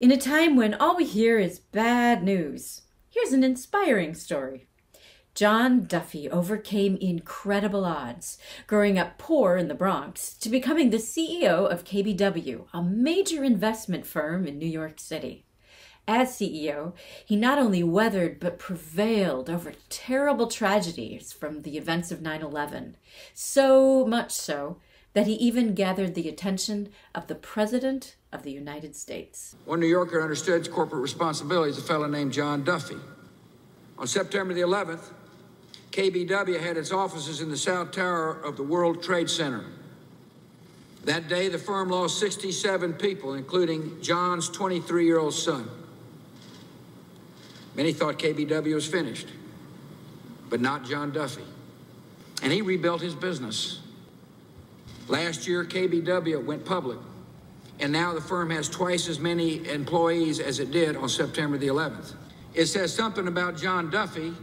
In a time when all we hear is bad news, here's an inspiring story. John Duffy overcame incredible odds, growing up poor in the Bronx, to becoming the CEO of KBW, a major investment firm in New York City. As CEO, he not only weathered but prevailed over terrible tragedies from the events of 9 11, so much so that he even gathered the attention of the President of the United States. One New Yorker understood corporate responsibilities, a fellow named John Duffy. On September the 11th, KBW had its offices in the South Tower of the World Trade Center. That day, the firm lost 67 people, including John's 23 year old son. Many thought KBW was finished, but not John Duffy. And he rebuilt his business. Last year, KBW went public, and now the firm has twice as many employees as it did on September the 11th. It says something about John Duffy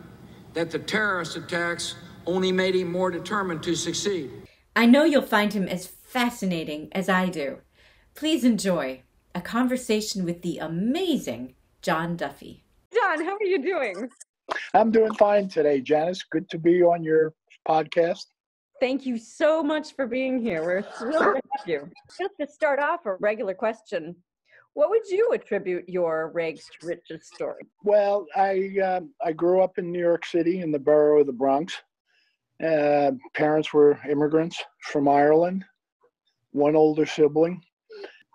that the terrorist attacks only made him more determined to succeed. I know you'll find him as fascinating as I do. Please enjoy a conversation with the amazing John Duffy. John, how are you doing? I'm doing fine today, Janice. Good to be on your podcast. Thank you so much for being here. We're thrilled to have you. Just to start off, a regular question. What would you attribute your rags to riches story? Well, I uh, I grew up in New York City in the borough of the Bronx. Uh, parents were immigrants from Ireland. One older sibling.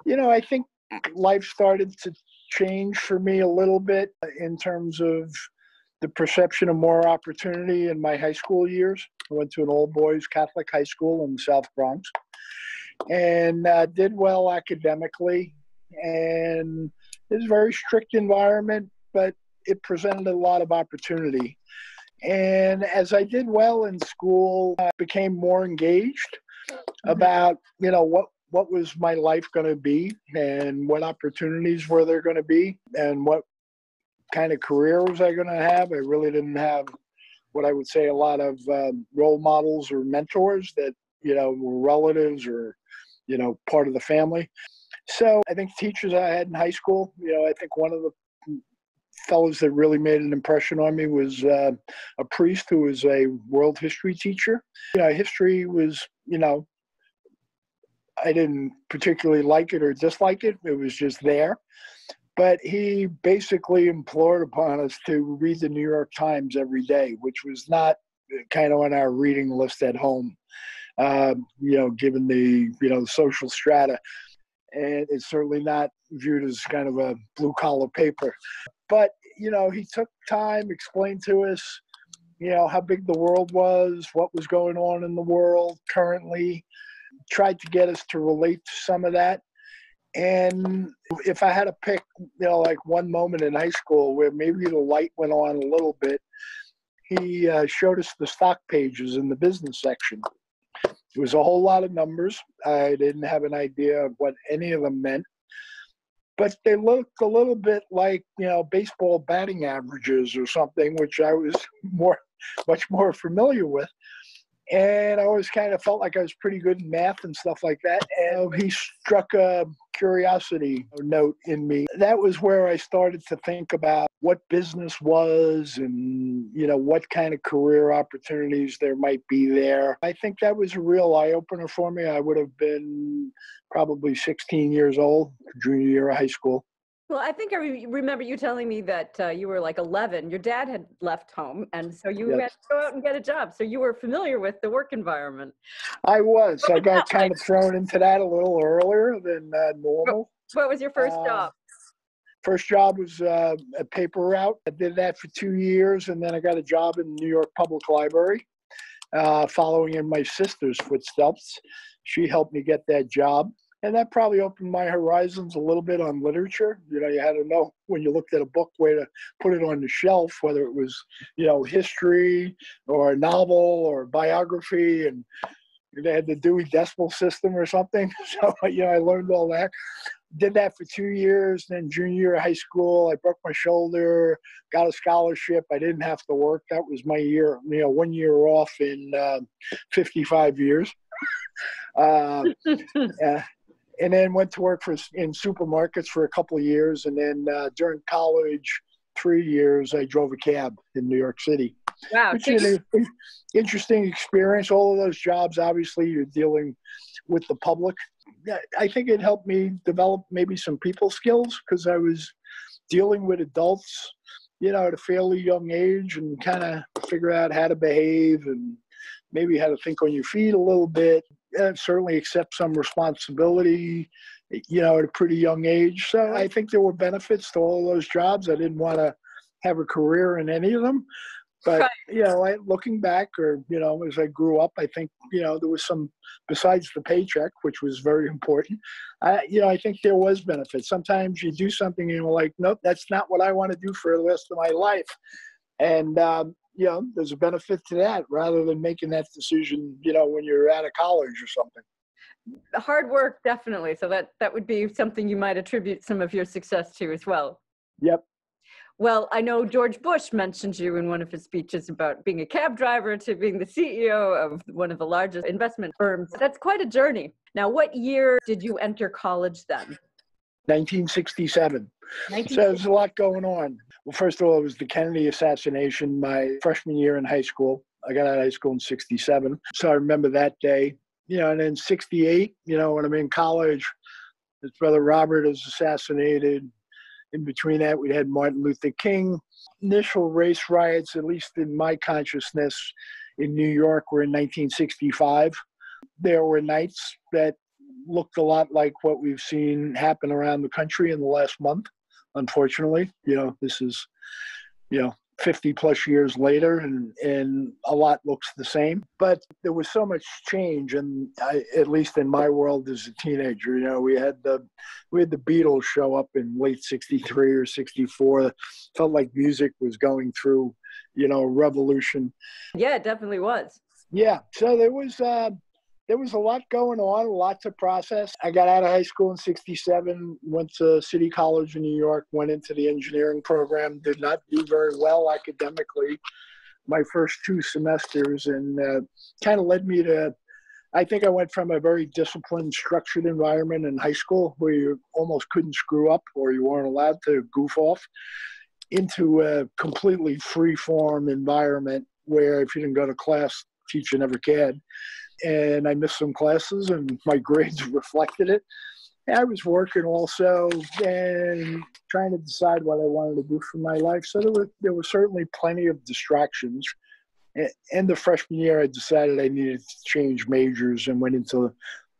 You know, I think life started to change for me a little bit in terms of the perception of more opportunity in my high school years. I went to an all boys Catholic high school in the South Bronx and uh, did well academically. And it was a very strict environment, but it presented a lot of opportunity. And as I did well in school, I became more engaged about, you know, what what was my life going to be and what opportunities were there going to be and what kind of career was I going to have. I really didn't have what I would say a lot of um, role models or mentors that you know were relatives or you know part of the family. So I think teachers I had in high school, you know, I think one of the fellows that really made an impression on me was uh, a priest who was a world history teacher. You know, history was, you know, I didn't particularly like it or dislike it. It was just there but he basically implored upon us to read the New York Times every day, which was not kind of on our reading list at home. Uh, you know, given the you know social strata, and it's certainly not viewed as kind of a blue collar paper. But you know, he took time, explained to us, you know, how big the world was, what was going on in the world currently, tried to get us to relate to some of that. And if I had to pick, you know, like one moment in high school where maybe the light went on a little bit, he uh, showed us the stock pages in the business section. It was a whole lot of numbers. I didn't have an idea of what any of them meant, but they looked a little bit like, you know, baseball batting averages or something, which I was more, much more familiar with and I always kind of felt like I was pretty good in math and stuff like that. And he struck a curiosity note in me. That was where I started to think about what business was and, you know, what kind of career opportunities there might be there. I think that was a real eye opener for me. I would have been probably 16 years old, junior year of high school. Well, I think I re- remember you telling me that uh, you were like 11. Your dad had left home, and so you yes. had to go out and get a job. So you were familiar with the work environment. I was. I got kind of thrown into that a little earlier than uh, normal. What was your first uh, job? First job was uh, a paper route. I did that for two years, and then I got a job in the New York Public Library, uh, following in my sister's footsteps. She helped me get that job and that probably opened my horizons a little bit on literature. You know, you had to know when you looked at a book where to put it on the shelf, whether it was, you know, history or a novel or biography, and they had the Dewey Decimal System or something. So, you know, I learned all that. Did that for two years. Then junior year of high school, I broke my shoulder, got a scholarship. I didn't have to work. That was my year, you know, one year off in uh, 55 years. Uh, and then went to work for in supermarkets for a couple of years, and then uh, during college, three years, I drove a cab in New York City. Wow. Which is an interesting experience. All of those jobs, obviously, you're dealing with the public. I think it helped me develop maybe some people skills because I was dealing with adults, you know, at a fairly young age and kind of figure out how to behave and maybe how to think on your feet a little bit. And certainly accept some responsibility, you know, at a pretty young age. So I think there were benefits to all those jobs. I didn't want to have a career in any of them, but right. you know, I, looking back, or you know, as I grew up, I think you know there was some besides the paycheck, which was very important. I, you know, I think there was benefit. Sometimes you do something and you're like, nope, that's not what I want to do for the rest of my life, and um, you know, there's a benefit to that rather than making that decision, you know, when you're out of college or something. Hard work, definitely. So that that would be something you might attribute some of your success to as well. Yep, well, I know George Bush mentioned you in one of his speeches about being a cab driver to being the CEO of one of the largest investment firms. That's quite a journey. Now, what year did you enter college then? 1967. 19- so there's a lot going on. Well, first of all, it was the Kennedy assassination my freshman year in high school. I got out of high school in 67. So I remember that day. You know, and then 68, you know, when I'm in college, his brother Robert is assassinated in between that, we had Martin Luther King. Initial race riots, at least in my consciousness, in New York were in 1965. There were nights that looked a lot like what we've seen happen around the country in the last month. Unfortunately, you know, this is, you know, 50 plus years later and, and a lot looks the same. But there was so much change, and I, at least in my world as a teenager, you know, we had the we had the Beatles show up in late 63 or 64. Felt like music was going through, you know, revolution. Yeah, it definitely was. Yeah. So there was uh, there was a lot going on, a lot to process. I got out of high school in 67, went to City College in New York, went into the engineering program, did not do very well academically my first two semesters, and uh, kind of led me to. I think I went from a very disciplined, structured environment in high school where you almost couldn't screw up or you weren't allowed to goof off into a completely free form environment where if you didn't go to class, teacher never cared and I missed some classes, and my grades reflected it. I was working also and trying to decide what I wanted to do for my life. So there were there were certainly plenty of distractions. In the freshman year, I decided I needed to change majors and went into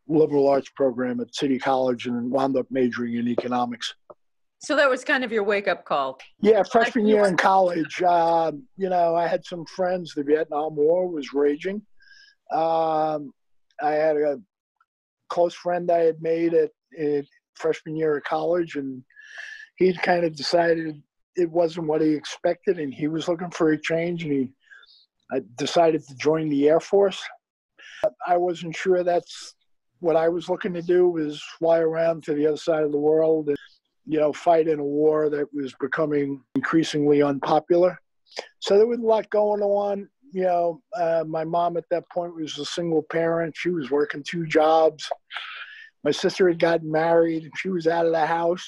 the liberal arts program at City College and wound up majoring in economics. So that was kind of your wake up call. Yeah, freshman year in college, uh, you know, I had some friends. The Vietnam War was raging, um, I had a close friend I had made at, at freshman year of college, and he'd kind of decided it wasn't what he expected, and he was looking for a change, and he I decided to join the Air Force. I wasn't sure that's what I was looking to do was fly around to the other side of the world and you know fight in a war that was becoming increasingly unpopular. So there was a lot going on you know, uh, my mom at that point was a single parent. She was working two jobs. My sister had gotten married and she was out of the house.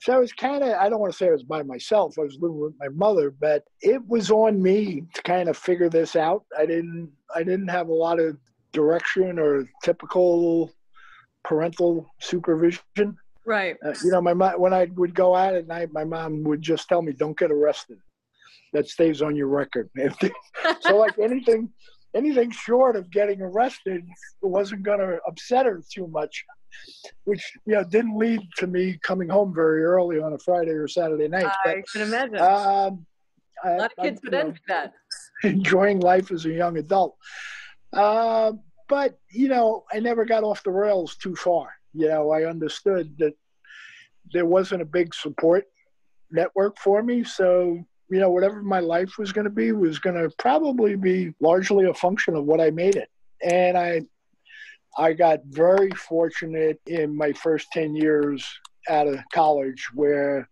So I was kind of, I don't want to say I was by myself. I was living with my mother, but it was on me to kind of figure this out. I didn't, I didn't have a lot of direction or typical parental supervision. Right. Uh, you know, my mom, when I would go out at night, my mom would just tell me, don't get arrested that stays on your record. so like anything, anything short of getting arrested wasn't going to upset her too much, which you know didn't lead to me coming home very early on a Friday or Saturday night. I but, can imagine. Um, a lot of kids I, would end that. Enjoying life as a young adult. Uh, but you know, I never got off the rails too far. You know, I understood that there wasn't a big support network for me, so you know, whatever my life was going to be was going to probably be largely a function of what I made it. And I, I got very fortunate in my first 10 years out of college where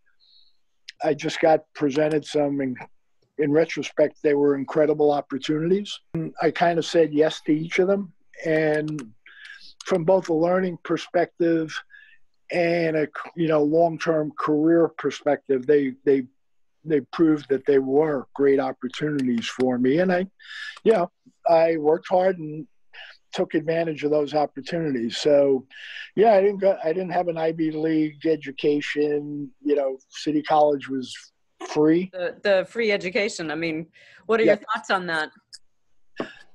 I just got presented some, in, in retrospect, they were incredible opportunities. I kind of said yes to each of them. And from both a learning perspective and a you know long-term career perspective, they they they proved that they were great opportunities for me. And I, you know, I worked hard and took advantage of those opportunities. So, yeah, I didn't go. I didn't have an Ivy League education. You know, City College was free. The, the free education. I mean, what are Yeah. your thoughts on that?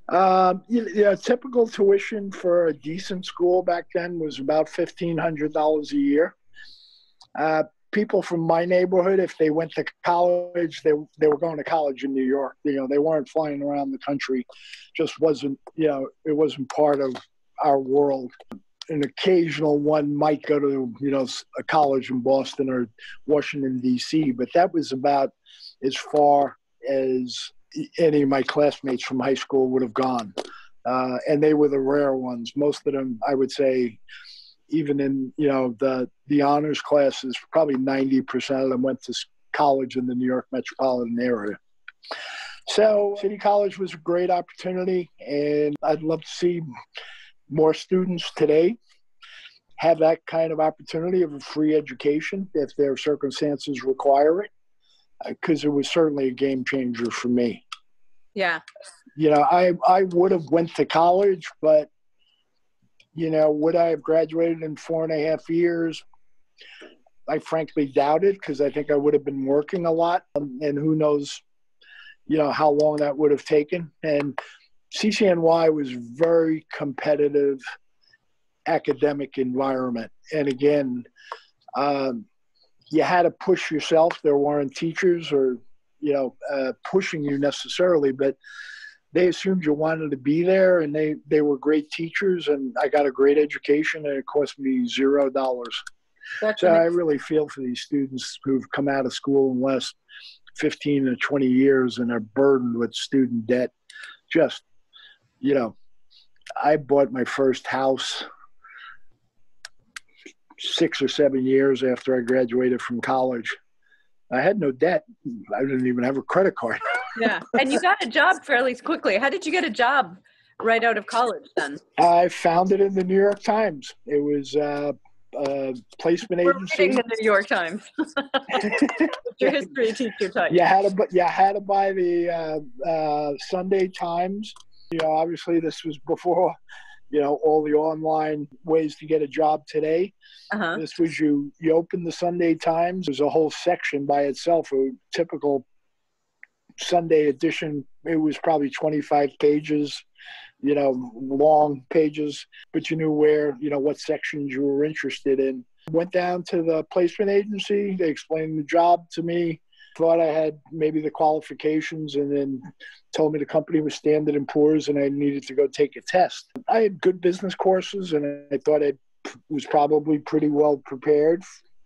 Um, you you know, typical tuition for a decent school back then was about fifteen hundred dollars a year. Uh, people from my neighborhood, if they went to college, they they were going to college in New York. You know, they weren't flying around the country. Just wasn't you know it wasn't part of our world. An occasional one might go to you know a college in Boston or Washington D.C., but that was about as far as any of my classmates from high school would have gone. Uh, and they were the rare ones. Most of them, I would say, even in you know the the honors classes, probably ninety percent of them went to college in the New York metropolitan area. So City College was a great opportunity, and I'd love to see more students today have that kind of opportunity of a free education if their circumstances require it, uh, because it was certainly a game changer for me Yeah. you know i i would have went to college but you know would i have graduated in four and a half years? I frankly doubt it because i think i would have been working a lot um, and who knows you know how long that would have taken. And ccny was very competitive academic environment. And again um, you had to push yourself. There weren't teachers or you know uh, pushing you necessarily but they assumed you wanted to be there and they they were great teachers and i got a great education and it cost me zero dollars. So i really feel for these students who've come out of school in the last 15 to 20 years and are burdened with student debt. Just you know i bought my first house six or seven years after i graduated from college. I had no debt. I didn't even have a credit card yeah. And you got a job fairly quickly. How did you get a job right out of college then? I found it in the New York Times. It was uh, a placement We're agency. the New York Times. Your history teacher type. you had to, you had to buy the uh, uh, Sunday Times. You know, obviously this was before, you know, all the online ways to get a job today. Uh-huh. This was you. You open the Sunday Times. There's a whole section by itself. A typical Sunday edition. It was probably 25 pages. You know, long pages, but you knew where, you know, what sections you were interested in. Went down to the placement agency. They explained the job to me. Thought I had maybe the qualifications, and then told me the company was Standard and Poor's, and I needed to go take a test. I had good business courses, and I thought I was probably pretty well prepared.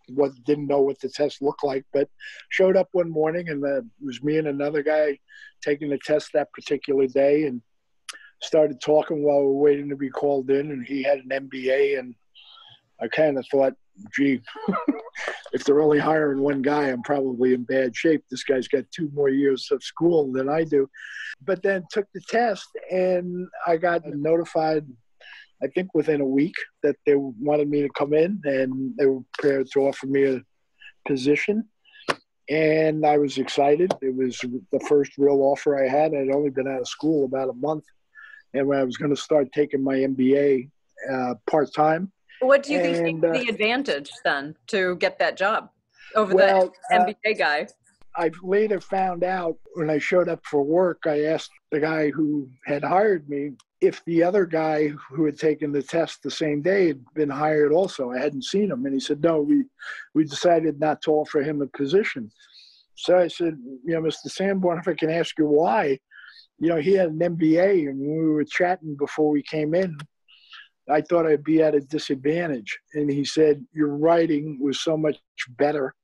What didn't know what the test looked like, but showed up one morning, and uh, it was me and another guy taking the test that particular day, and started talking while we were waiting to be called in. And he had an MBA, and I kind of thought, gee, if they're only hiring one guy, I'm probably in bad shape. This guy's got two more years of school than I do. But then took the test, and I got notified. I think within a week that they wanted me to come in, and they were prepared to offer me a position. And I was excited. It was the first real offer I had. I'd only been out of school about a month, and when I was going to start taking my MBA uh, part time. What do you think And, is uh, the advantage then to get that job over Well, the uh, MBA guy? I later found out when I showed up for work, I asked the guy who had hired me if the other guy who had taken the test the same day had been hired also. I hadn't seen him. And he said, no, we, we decided not to offer him a position. So I said, you know, Mr. Sanborn, if I can ask you why, you know, he had an MBA and we were chatting before we came in, I thought I'd be at a disadvantage. And he said, your writing was so much better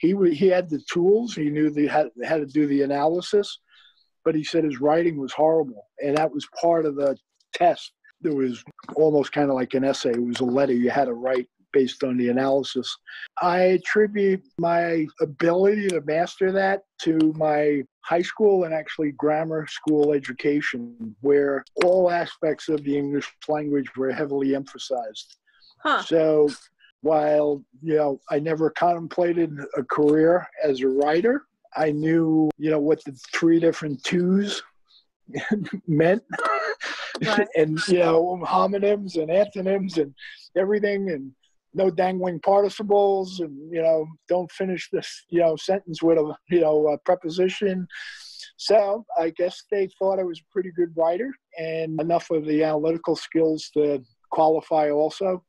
he he had the tools. He knew the how, how to do the analysis, but he said his writing was horrible, and that was part of the test. There was almost kind of like an essay. It was a letter you had to write based on the analysis. I attribute my ability to master that to my high school and actually grammar school education, where all aspects of the English language were heavily emphasized. Huh. So while you know I never contemplated a career as a writer, I knew you know what the three different twos meant, Right. and you know homonyms and antonyms and everything, and no dangling participles, and you know don't finish this you know sentence with a you know a preposition. So I guess they thought I was a pretty good writer and enough of the analytical skills to qualify also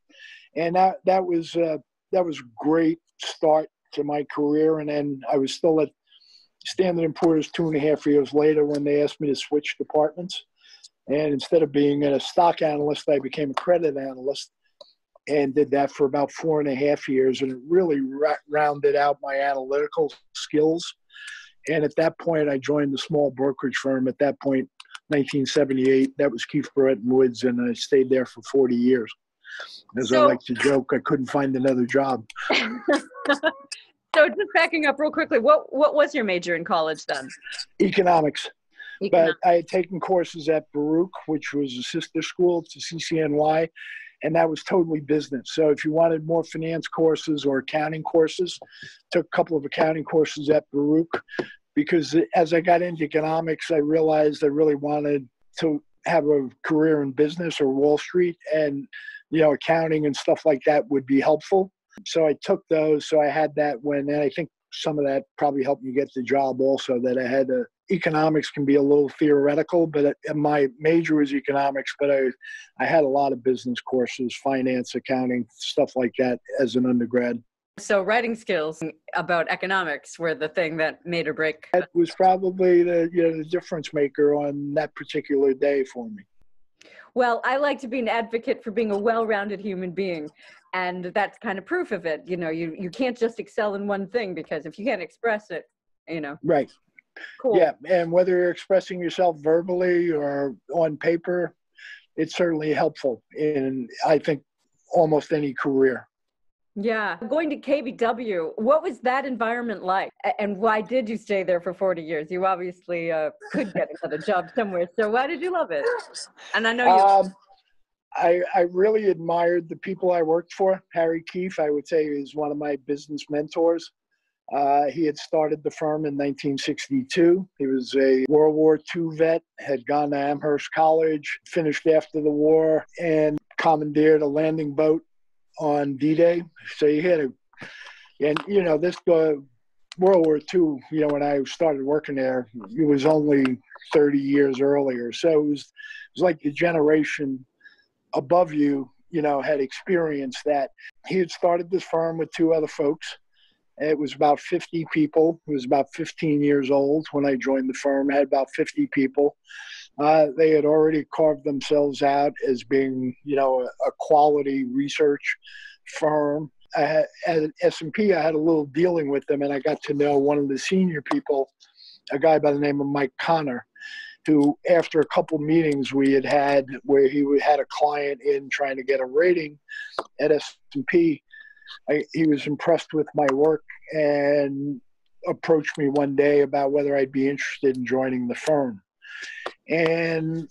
and that that was uh, that was a great start to my career. And then I was still at Standard and Poor's two and a half years later when they asked me to switch departments. And instead of being a stock analyst, I became a credit analyst and did that for about four and a half years. And it really ra- rounded out my analytical skills. And at that point, I joined the small brokerage firm. At that point, 1978, that was Keefe Bruyette and Woods, and I stayed there for 40 years. As I like to joke, I couldn't find another job. So just backing up real quickly, what what was your major in college then? Economics, Economics. but I had taken courses at Baruch, which was a sister school to CCNY, and that was totally business. So if you wanted more finance courses or accounting courses, took a couple of accounting courses at Baruch, because as I got into economics, I realized I really wanted to have a career in business or Wall Street, and you know, accounting and stuff like that would be helpful. So I took those. So I had that when, and I think some of that probably helped me get the job also. That I had a, economics can be a little theoretical, but my major was economics. But I, I had a lot of business courses, finance, accounting, stuff like that as an undergrad. So writing skills about economics were the thing that made or break. That was probably the you know the difference maker on that particular day for me. Well, I like to be an advocate for being a well-rounded human being, and that's kind of proof of it. You know, you you can't just excel in one thing because if you can't express it, you know, Right. cool. Yeah, and whether you're expressing yourself verbally or on paper, it's certainly helpful in I think almost any career. Yeah. Going to KBW, what was that environment like? And why did you stay there for 40 years? You obviously uh, could get another job somewhere. So why did you love it? And I know you. Um, I, I really admired the people I worked for. Harry Keefe, I would say, is one of my business mentors. Uh, he had started the firm in 1962. He was a World War II vet, had gone to Amherst College, finished after the war, and commandeered a landing boat on D-Day. So he had a, and you know, this uh, World War II. You know, when I started working there, it was only 30 years earlier. So it was, it was like the generation above you, you know, had experienced that. He had started this firm with two other folks. It was about 50 people. It was about 15 years old when I joined the firm. Had about 50 people. Uh, they had already carved themselves out as being, you know, a, a quality research firm. Had, at S&P, I had a little dealing with them, and I got to know one of the senior people, a guy by the name of Mike Connor, who, after a couple meetings we had had, where he had a client in trying to get a rating at S&P, I, he was impressed with my work and approached me one day about whether I'd be interested in joining the firm. And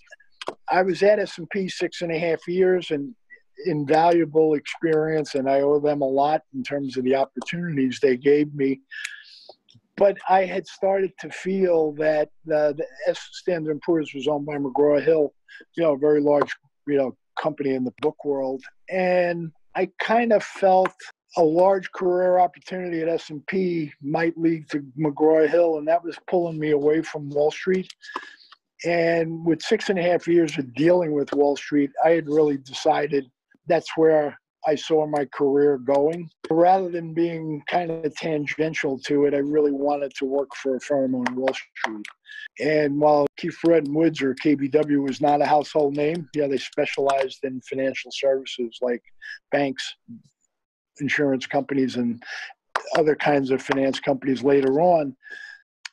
I was at S&P six and a half years and invaluable experience, and I owe them a lot in terms of the opportunities they gave me. But I had started to feel that the, the S Standard and Poor's was owned by McGraw Hill, you know, a very large, you know, company in the book world, and I kind of felt a large career opportunity at S&P might lead to McGraw Hill, and that was pulling me away from Wall Street. And with six and a half years of dealing with Wall Street, I had really decided that's where I saw my career going. Rather than being kind of tangential to it, I really wanted to work for a firm on Wall Street. And while Keefe Bruyette and Woods or KBW was not a household name, yeah, they specialized in financial services like banks, insurance companies, and other kinds of finance companies later on.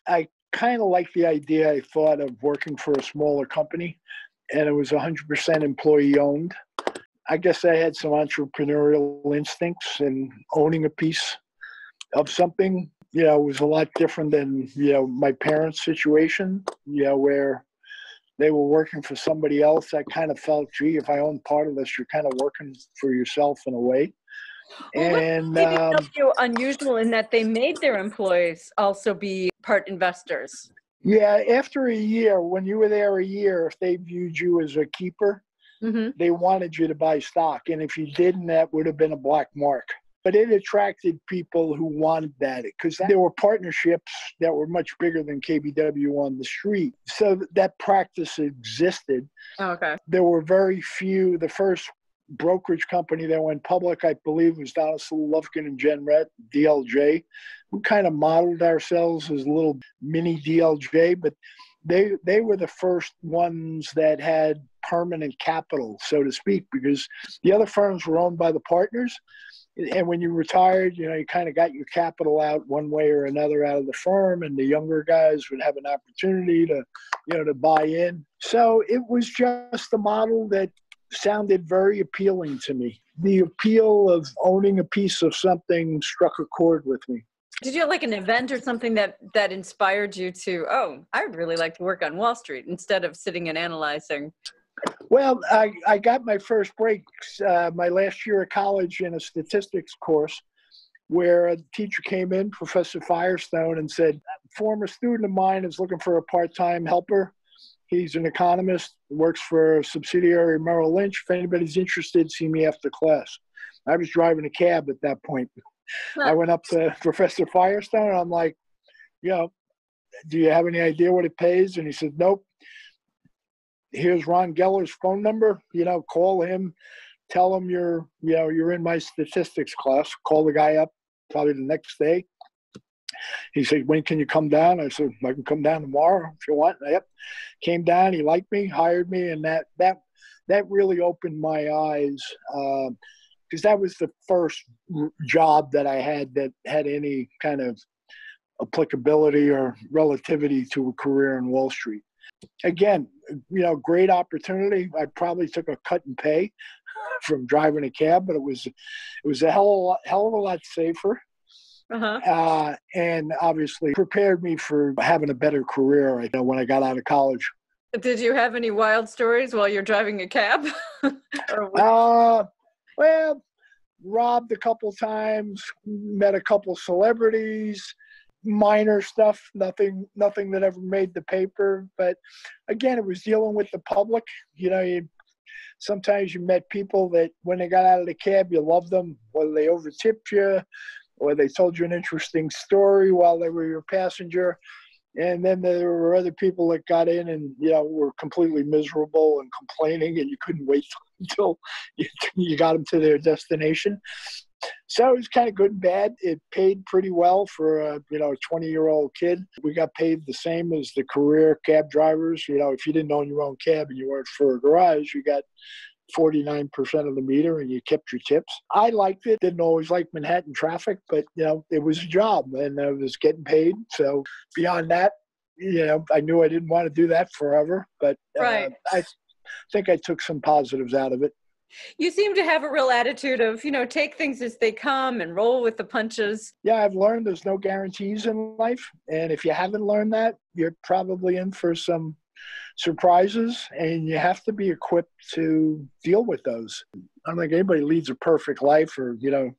I kind of like the idea, I thought, of working for a smaller company, and it was 100% employee owned. I guess I had some entrepreneurial instincts and owning a piece of something, you know, was a lot different than, you know, my parents' situation, you know, where they were working for somebody else. I kind of felt, gee, if I own part of this, you're kind of working for yourself in a way. Well, and um, um, unusual in that they made their employees also be part investors. yeah, after a year, when you were there a year, if they viewed you as a keeper, hmm they wanted you to buy stock. And if you didn't, that would have been a black mark. But it attracted people who wanted that because there were partnerships that were much bigger than KBW on the street. So that practice existed. Okay. There were very few. The first brokerage company that went public, I believe, was Donaldson Lufkin and Jenrette, DLJ. We kind of modeled ourselves as a little mini DLJ, but they they were the first ones that had permanent capital, so to speak, because the other firms were owned by the partners. And when you retired, you know, you kind of got your capital out one way or another out of the firm, and the younger guys would have an opportunity to, you know, to buy in. So it was just the model that sounded very appealing to me. The appeal of owning a piece of something struck a chord with me. Did you have like an event or something that that inspired you to? Oh, I'd really like to work on Wall Street instead of sitting and analyzing. Well, I, I got my first breaks uh, my last year of college in a statistics course where a teacher came in, Professor Firestone, and said, former student of mine is looking for a part-time helper. He's an economist, works for a subsidiary Merrill Lynch. If anybody's interested, see me after class. I was driving a cab at that point. I went up to Professor Firestone and I'm like, you know, do you have any idea what it pays? And he said, nope. Here's Ron Geller's phone number. You know, call him, tell him you're, you know, you're in my statistics class. Call the guy up probably the next day. He said, when can you come down? I said, I can come down tomorrow if you want. Yep. Came down. He liked me, hired me, and that that that really opened my eyes. Um, because that was the first job that I had that had any kind of applicability or relativity to a career in Wall Street. Again, you know, great opportunity. I probably took a cut in pay from driving a cab, but it was it was a hell of a lot, hell of a lot safer, Uh-huh. uh, and obviously prepared me for having a better career. I know when I got out of college. Did you have any wild stories while you're driving a cab? Uh, well, robbed a couple times, met a couple celebrities, minor stuff, nothing, nothing that ever made the paper. But again, it was dealing with the public. You know, you sometimes you met people that when they got out of the cab, you loved them, whether they overtipped you or they told you an interesting story while they were your passenger. And then there were other people that got in and you know were completely miserable and complaining, and you couldn't wait until you, you got them to their destination. So it was kind of good and bad. It paid pretty well for a you know 20 year old kid. We got paid the same as the career cab drivers. You know, if you didn't own your own cab and you worked for a garage, you got 49% of the meter and you kept your tips. I liked it. Didn't always like Manhattan traffic, but you know, it was a job and I was getting paid. So beyond that, you know, I knew I didn't want to do that forever, but uh, Right. I think I took some positives out of it. you seem to have a real attitude of, you know, take things as they come and roll with the punches. Yeah, I've learned there's no guarantees in life. And if you haven't learned that, you're probably in for some surprises and you have to be equipped to deal with those. I don't think anybody leads a perfect life or, you know,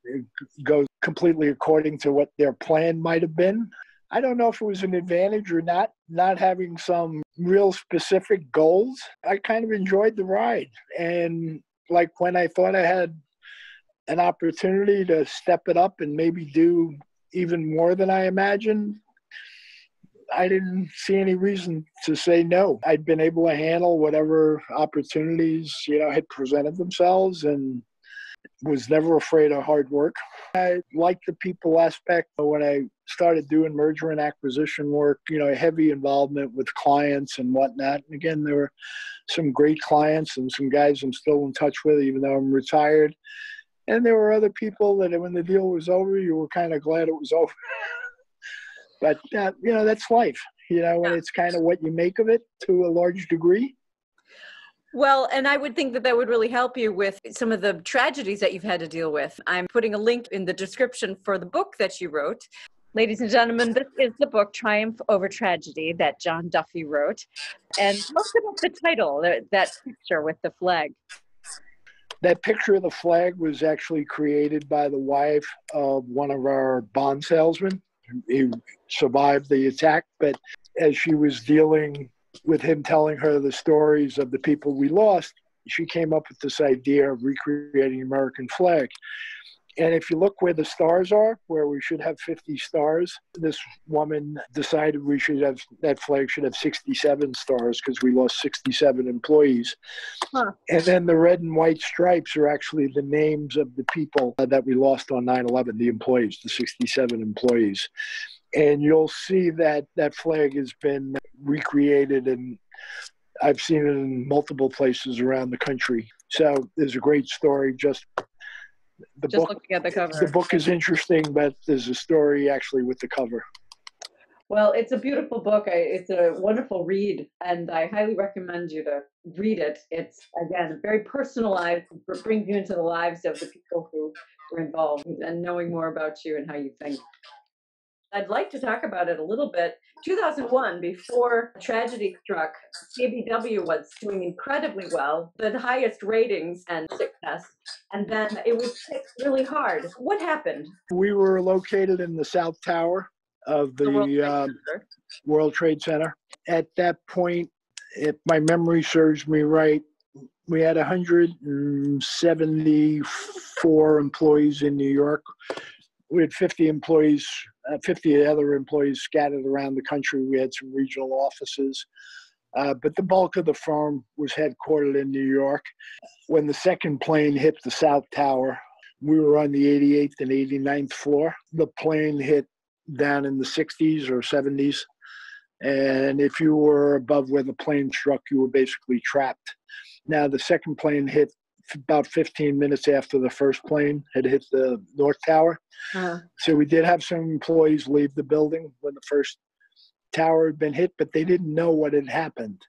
goes completely according to what their plan might have been. I don't know if it was an advantage or not, not having some real specific goals. I kind of enjoyed the ride. And like when I thought I had an opportunity to step it up and maybe do even more than I imagined, I didn't see any reason to say no. I'd been able to handle whatever opportunities, you know, had presented themselves and was never afraid of hard work. I liked the people aspect but when I started doing merger and acquisition work, you know, heavy involvement with clients and whatnot. And again, there were some great clients and some guys I'm still in touch with, even though I'm retired. And there were other people that when the deal was over, you were kind of glad it was over. but, uh, you know, that's life, you know, and it's kind of what you make of it to a large degree. Well, and I would think that that would really help you with some of the tragedies that you've had to deal with. I'm putting a link in the description for the book that you wrote. Ladies and gentlemen, this is the book Triumph Over Tragedy that John Duffy wrote. And tell us about the title, that picture with the flag. That picture of the flag was actually created by the wife of one of our bond salesmen. He survived the attack, but as she was dealing with him telling her the stories of the people we lost, she came up with this idea of recreating the American flag. And if you look where the stars are, where we should have 50 stars, this woman decided we should have that flag should have 67 stars because we lost 67 employees. Huh. And then the red and white stripes are actually the names of the people uh, that we lost on 9 11, the employees, the 67 employees. And you'll see that that flag has been recreated and I've seen it in multiple places around the country. So there's a great story just the Just book, looking at the cover. The book is interesting, but there's a story actually with the cover. Well, it's a beautiful book. I, it's a wonderful read, and I highly recommend you to read it. It's again very personalized. It brings you into the lives of the people who were involved and knowing more about you and how you think. I'd like to talk about it a little bit. 2001, before a tragedy struck, KBW was doing incredibly well, the highest ratings and success, and then it was hit really hard. What happened? We were located in the South Tower of the, the World, Trade uh, World Trade Center. At that point, if my memory serves me right, we had 174 employees in New York. We had 50 employees uh, 50 other employees scattered around the country. We had some regional offices. Uh, but the bulk of the firm was headquartered in New York. When the second plane hit the South Tower, we were on the 88th and 89th floor. The plane hit down in the 60s or 70s. And if you were above where the plane struck, you were basically trapped. Now, the second plane hit about 15 minutes after the first plane had hit the North Tower. Uh-huh. So we did have some employees leave the building when the first tower had been hit, but they didn't know what had happened.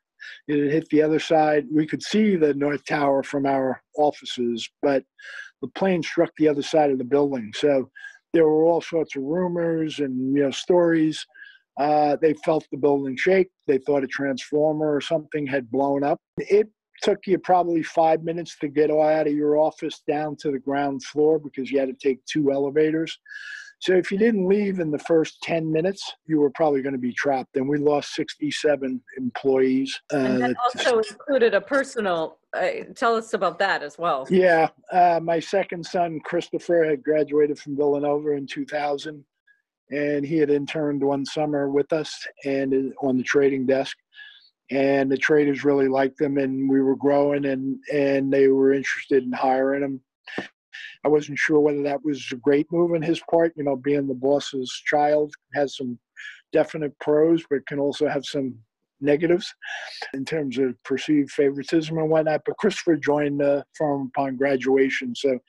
It had hit the other side. We could see the North Tower from our offices, but the plane struck the other side of the building. So there were all sorts of rumors and you know stories. Uh, they felt the building shake. They thought a transformer or something had blown up. It took you probably five minutes to get out of your office down to the ground floor because you had to take two elevators. So if you didn't leave in the first 10 minutes, you were probably going to be trapped. And we lost 67 employees. Uh, and that also included a personal, uh, tell us about that as well. Yeah. Uh, my second son, Christopher, had graduated from Villanova in 2000. And he had interned one summer with us and on the trading desk and the traders really liked them and we were growing and and they were interested in hiring him. I wasn't sure whether that was a great move on his part you know being the boss's child has some definite pros but can also have some negatives in terms of perceived favoritism and whatnot. But christopher joined uh, the firm upon graduation so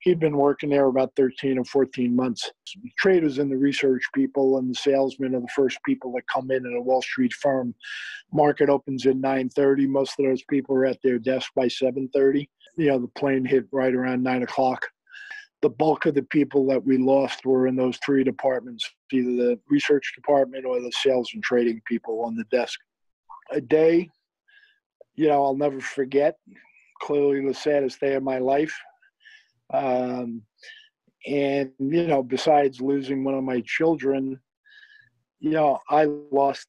he'd been working there about 13 or 14 months. Traders and the research people and the salesmen are the first people that come in at a Wall Street firm. Market opens at 9:30. Most of those people are at their desk by 7:30. You know, the plane hit right around nine o'clock. The bulk of the people that we lost were in those three departments, either the research department or the sales and trading people on the desk. A day, you know, I'll never forget. Clearly, the saddest day of my life um, and, you know, besides losing one of my children, you know, I lost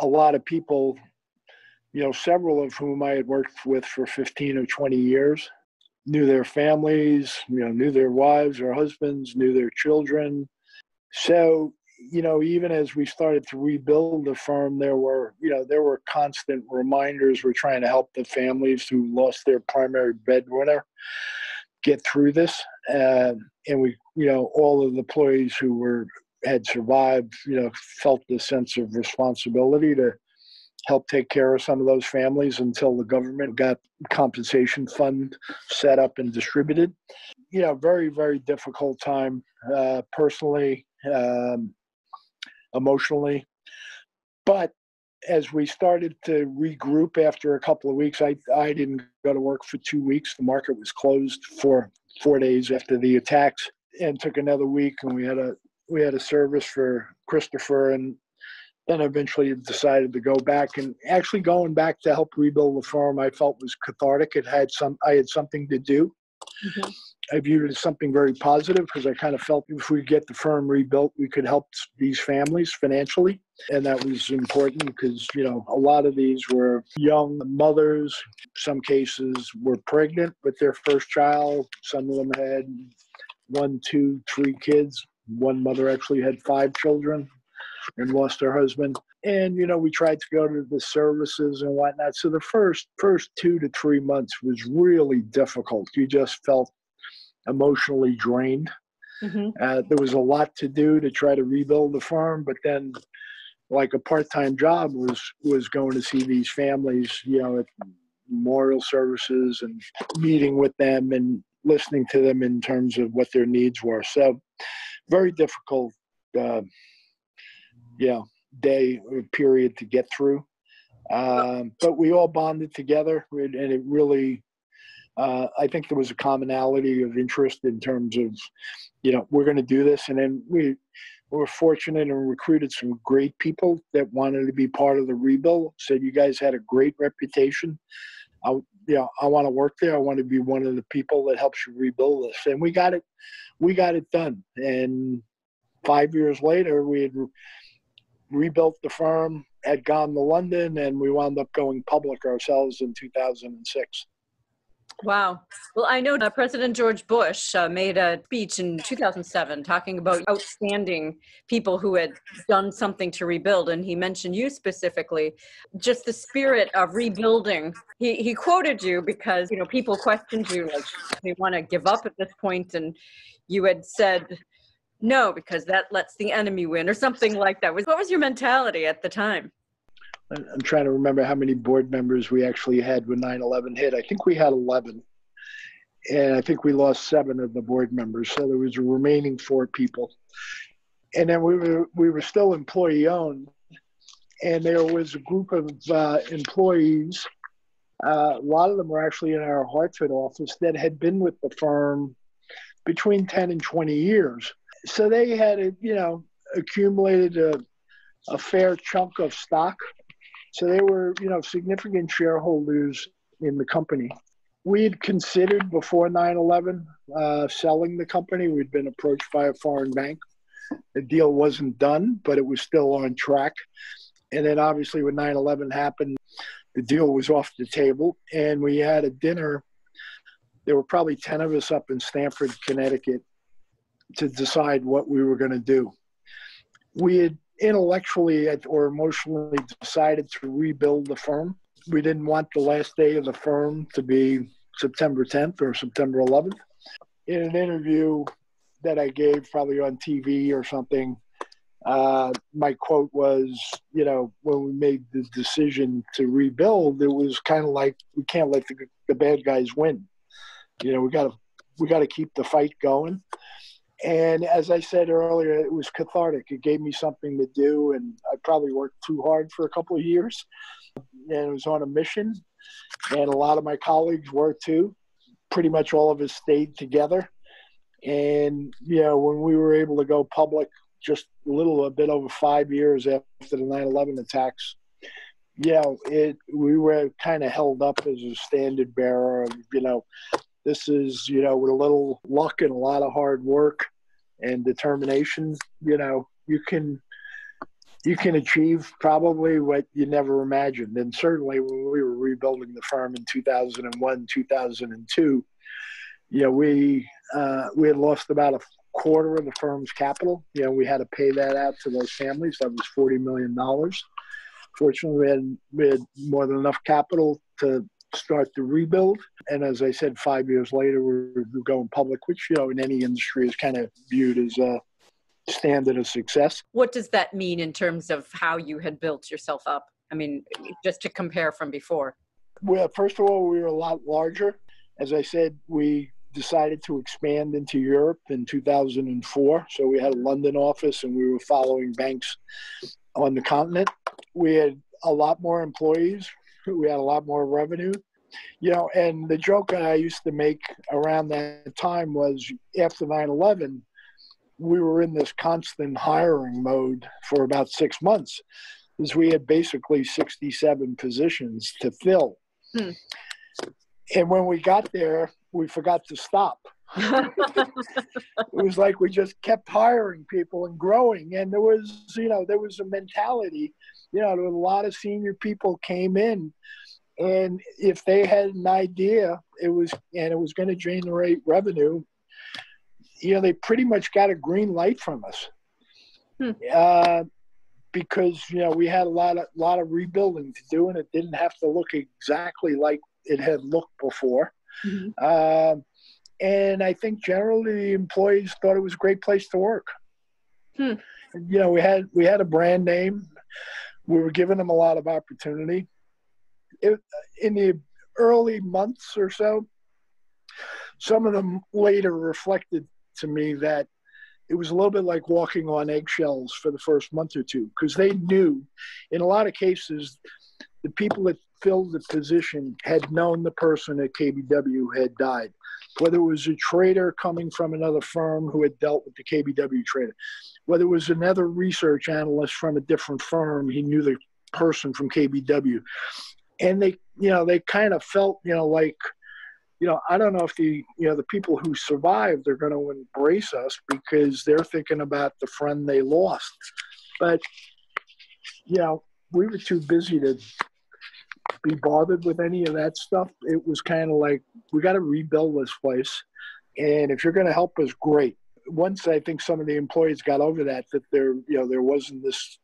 a lot of people, you know, several of whom I had worked with for 15 or 20 years, knew their families, you know, knew their wives or husbands, knew their children. So, you know, even as we started to rebuild the firm, there were, you know, there were constant reminders. We're trying to help the families who lost their primary breadwinner get through this. Uh, and we, you know, all of the employees who were had survived, you know, felt the sense of responsibility to help take care of some of those families until the government got compensation fund set up and distributed. You know, very very difficult time uh, personally, um, emotionally, but as we started to regroup after a couple of weeks, I, I didn't go to work for two weeks. The market was closed for four days after the attacks and took another week and we had a we had a service for Christopher and then eventually decided to go back and actually going back to help rebuild the firm I felt was cathartic. It had some I had something to do. Mm-hmm. I viewed it as something very positive because I kind of felt if we get the firm rebuilt, we could help these families financially. And that was important because, you know, a lot of these were young mothers. Some cases were pregnant with their first child. Some of them had one, two, three kids. One mother actually had five children and lost her husband. And you know, we tried to go to the services and whatnot. So the first first two to three months was really difficult. You just felt emotionally drained. Mm-hmm. Uh, there was a lot to do to try to rebuild the farm, but then, like a part-time job was was going to see these families, you know, at memorial services and meeting with them and listening to them in terms of what their needs were. So, very difficult, uh, yeah, day or period to get through. Um, but we all bonded together, and it really uh, I think there was a commonality of interest in terms of, you know, we're going to do this, and then we were fortunate and recruited some great people that wanted to be part of the rebuild. Said you guys had a great reputation. I, you know, I want to work there. I want to be one of the people that helps you rebuild this, and we got it. We got it done. And five years later, we had rebuilt the firm, had gone to London, and we wound up going public ourselves in 2006. Wow. Well, I know uh, President George Bush uh, made a speech in 2007 talking about outstanding people who had done something to rebuild, and he mentioned you specifically. Just the spirit of rebuilding. He he quoted you because you know people questioned you like they want to give up at this point, and you had said no because that lets the enemy win or something like that. Was what was your mentality at the time? I'm trying to remember how many board members we actually had when 9 11 hit. I think we had 11. And I think we lost seven of the board members. So there was a remaining four people. And then we were, we were still employee owned. And there was a group of uh, employees. Uh, a lot of them were actually in our Hartford office that had been with the firm between 10 and 20 years. So they had, you know, accumulated a, a fair chunk of stock so they were, you know, significant shareholders in the company. We had considered before 9 11 uh, selling the company. We'd been approached by a foreign bank. The deal wasn't done, but it was still on track. And then obviously, when 9 11 happened, the deal was off the table. And we had a dinner. There were probably 10 of us up in Stamford, Connecticut to decide what we were going to do. We had intellectually or emotionally decided to rebuild the firm. We didn't want the last day of the firm to be September 10th or September 11th. In an interview that I gave, probably on TV or something, uh, my quote was, you know, when we made the decision to rebuild, it was kind of like we can't let the, the bad guys win. You know, we got to we got to keep the fight going. And as I said earlier, it was cathartic. It gave me something to do, and I probably worked too hard for a couple of years. And was on a mission, and a lot of my colleagues were too. Pretty much all of us stayed together. And, you know, when we were able to go public just a little a bit over five years after the 9 11 attacks, yeah, it we were kind of held up as a standard bearer of, you know, this is, you know, with a little luck and a lot of hard work and determination, you know, you can you can achieve probably what you never imagined. And certainly when we were rebuilding the farm in 2001, 2002, you know, we uh, we had lost about a quarter of the firm's capital. You know, we had to pay that out to those families. That was forty million dollars. Fortunately, we had, we had more than enough capital to start the rebuild. And as I said, five years later, we're going public, which, you know, in any industry is kind of viewed as a standard of success. What does that mean in terms of how you had built yourself up? I mean, just to compare from before. Well, first of all, we were a lot larger. As I said, we decided to expand into Europe in 2004. So we had a London office and we were following banks on the continent. We had a lot more employees. We had a lot more revenue. You know, and the joke I used to make around that time was after 9 11, we were in this constant hiring mode for about six months because we had basically 67 positions to fill. Hmm. And when we got there, we forgot to stop. it was like we just kept hiring people and growing. And there was, you know, there was a mentality, you know, a lot of senior people came in. And if they had an idea, it was, and it was going to generate revenue, you know, they pretty much got a green light from us. Hmm. Uh, because you know we had a lot of lot of rebuilding to do, and it didn't have to look exactly like it had looked before. Mm-hmm. Uh, and I think generally the employees thought it was a great place to work. Hmm. You know, we had we had a brand name. We were giving them a lot of opportunity. It, in the early months or so, some of them later reflected to me that it was a little bit like walking on eggshells for the first month or two because they knew, in a lot of cases, the people that filled the position had known the person at KBW had died. Whether it was a trader coming from another firm who had dealt with the KBW trader, whether it was another research analyst from a different firm, he knew the person from KBW. And they, you know, they kind of felt, you know, like, you know, I don't know if the, you know, the people who survived are going to embrace us because they're thinking about the friend they lost. But, you know, we were too busy to be bothered with any of that stuff. It was kind of like we got to rebuild this place, and if you're going to help us, great. Once I think some of the employees got over that, that there you know there wasn't this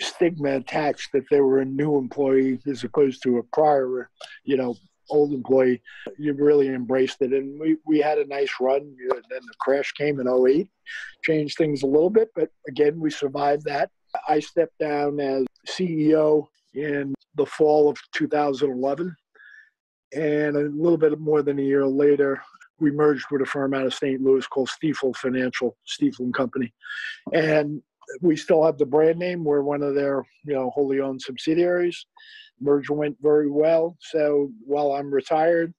stigma attached that they were a new employee as opposed to a prior you know old employee you really embraced it and we, we had a nice run then the crash came in 08 changed things a little bit but again we survived that i stepped down as ceo in the fall of 2011. And a little bit more than a year later, we merged with a firm out of St. Louis called Stifel Financial, Stifel and Company. And we still have the brand name. We're one of their, you know, wholly owned subsidiaries. Merger went very well. So while I'm retired,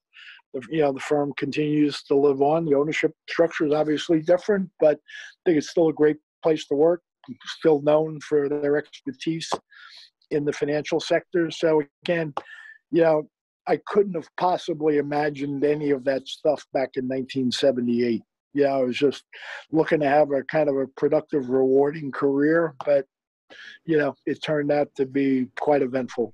the, you know, the firm continues to live on. The ownership structure is obviously different, but I think it's still a great place to work. Still known for their expertise in the financial sector. So again, you know, I couldn't have possibly imagined any of that stuff back in 1978. Yeah, I was just looking to have a kind of a productive, rewarding career, but you know, it turned out to be quite eventful.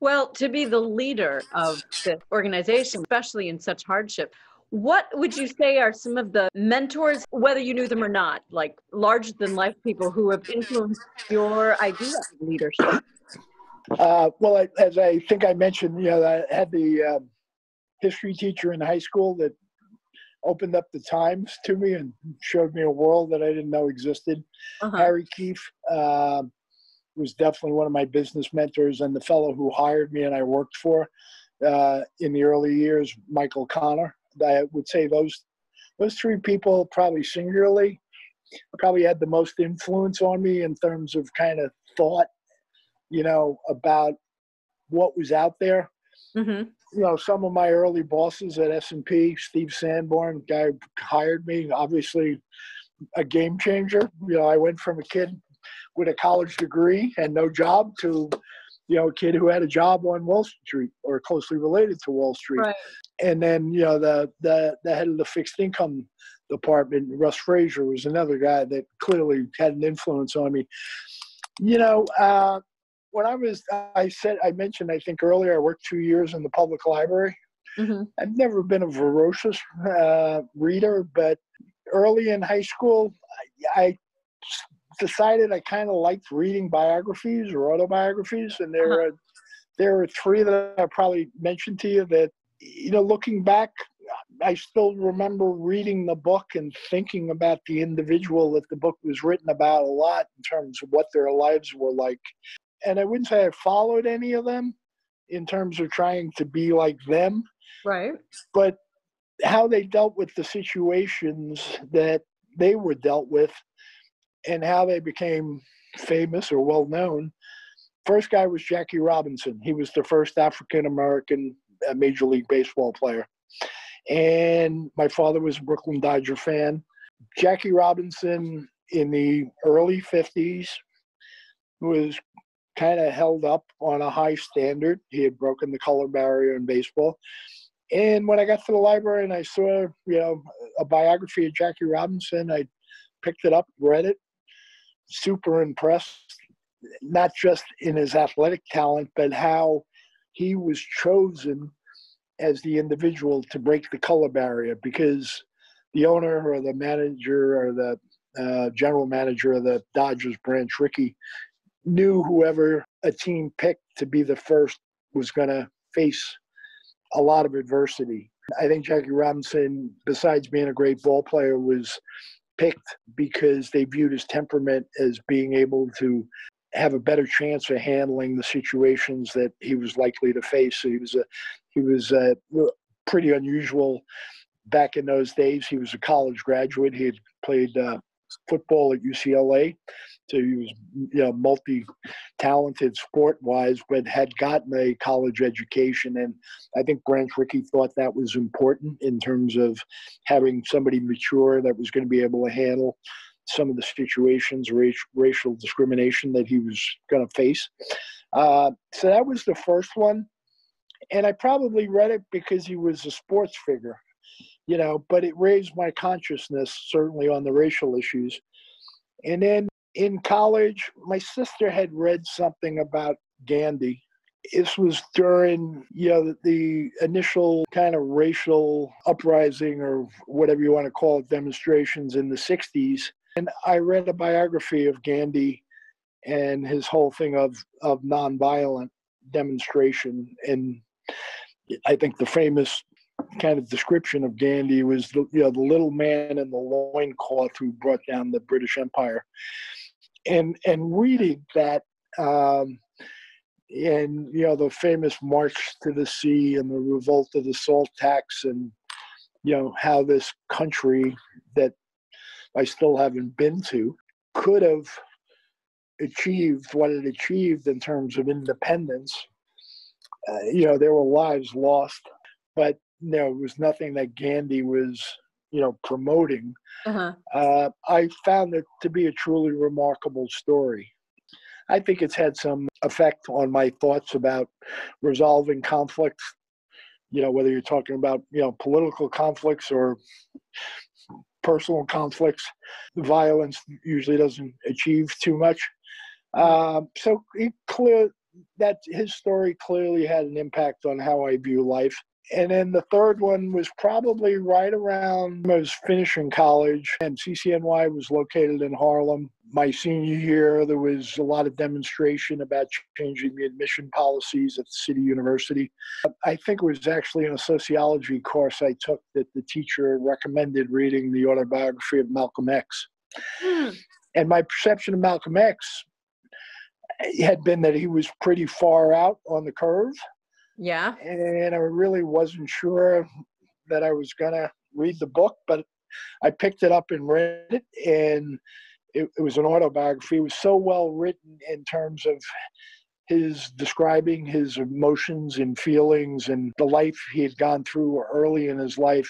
Well, to be the leader of the organization, especially in such hardship, what would you say are some of the mentors, whether you knew them or not, like larger than life people who have influenced your idea of leadership? Uh, well, I, as I think I mentioned, you know, I had the um, history teacher in high school that opened up the times to me and showed me a world that I didn't know existed. Uh-huh. Harry Keefe uh, was definitely one of my business mentors, and the fellow who hired me and I worked for uh, in the early years, Michael Connor. I would say those those three people probably singularly probably had the most influence on me in terms of kind of thought you know, about what was out there. Mm-hmm. You know, some of my early bosses at S&P, Steve Sanborn, guy hired me, obviously a game changer. You know, I went from a kid with a college degree and no job to, you know, a kid who had a job on Wall Street or closely related to Wall Street. Right. And then, you know, the, the, the head of the fixed income department, Russ Frazier, was another guy that clearly had an influence on me. You know, uh, when I was, I said, I mentioned, I think earlier, I worked two years in the public library. Mm-hmm. I've never been a voracious uh, reader, but early in high school, I, I decided I kind of liked reading biographies or autobiographies, and there uh-huh. are there are three that I probably mentioned to you that you know, looking back, I still remember reading the book and thinking about the individual that the book was written about a lot in terms of what their lives were like and I wouldn't say I followed any of them in terms of trying to be like them. Right. But how they dealt with the situations that they were dealt with and how they became famous or well known First guy was Jackie Robinson. He was the first African American uh, Major League Baseball player. And my father was a Brooklyn Dodger fan. Jackie Robinson in the early 50s was kind of held up on a high standard. He had broken the color barrier in baseball. And when I got to the library and I saw, you know, a biography of Jackie Robinson, I picked it up, read it, super impressed, not just in his athletic talent, but how he was chosen as the individual to break the color barrier because the owner or the manager or the uh, general manager of the Dodgers Branch Rickey knew whoever a team picked to be the first was going to face a lot of adversity. I think Jackie Robinson, besides being a great ball player, was picked because they viewed his temperament as being able to have a better chance of handling the situations that he was likely to face. So he was a he was a pretty unusual back in those days. He was a college graduate. He had played uh, football at UCLA, so he was you know multi-talented sport-wise, but had gotten a college education, and I think Branch Rickey thought that was important in terms of having somebody mature that was going to be able to handle some of the situations, racial discrimination that he was going to face. Uh, so that was the first one, and I probably read it because he was a sports figure, you know. But it raised my consciousness certainly on the racial issues, and then in college, my sister had read something about Gandhi. This was during, you know, the initial kind of racial uprising or whatever you want to call it, demonstrations in the 60s. And I read a biography of Gandhi and his whole thing of, of nonviolent demonstration. And I think the famous kind of description of Gandhi was the, you know, the little man in the loincloth who brought down the British Empire and and reading that um, and you know the famous march to the sea and the revolt of the salt tax and you know how this country that I still haven't been to could have achieved what it achieved in terms of independence. Uh, you know, there were lives lost, but you know, it was nothing that Gandhi was you know promoting. Uh-huh. uh, i found it to be a truly remarkable story. I think it's had some effect on my thoughts about resolving conflicts you know whether you're talking about you know political conflicts or personal conflicts. Violence usually doesn't achieve too much. Uh, so it clear that his story clearly had an impact on how i view life and then the third one was probably right around I was finishing college, and CCNY was located in Harlem. My senior year, there was a lot of demonstration about changing the admission policies at the City University. I think it was actually in a sociology course I took that the teacher recommended reading the autobiography of Malcolm X. Hmm. And my perception of Malcolm X had been that he was pretty far out on the curve yeah. And I really wasn't sure that I was going to read the book, but I picked it up and read it. And it, it was an autobiography. It was so well written in terms of his describing his emotions and feelings and the life he had gone through early in his life.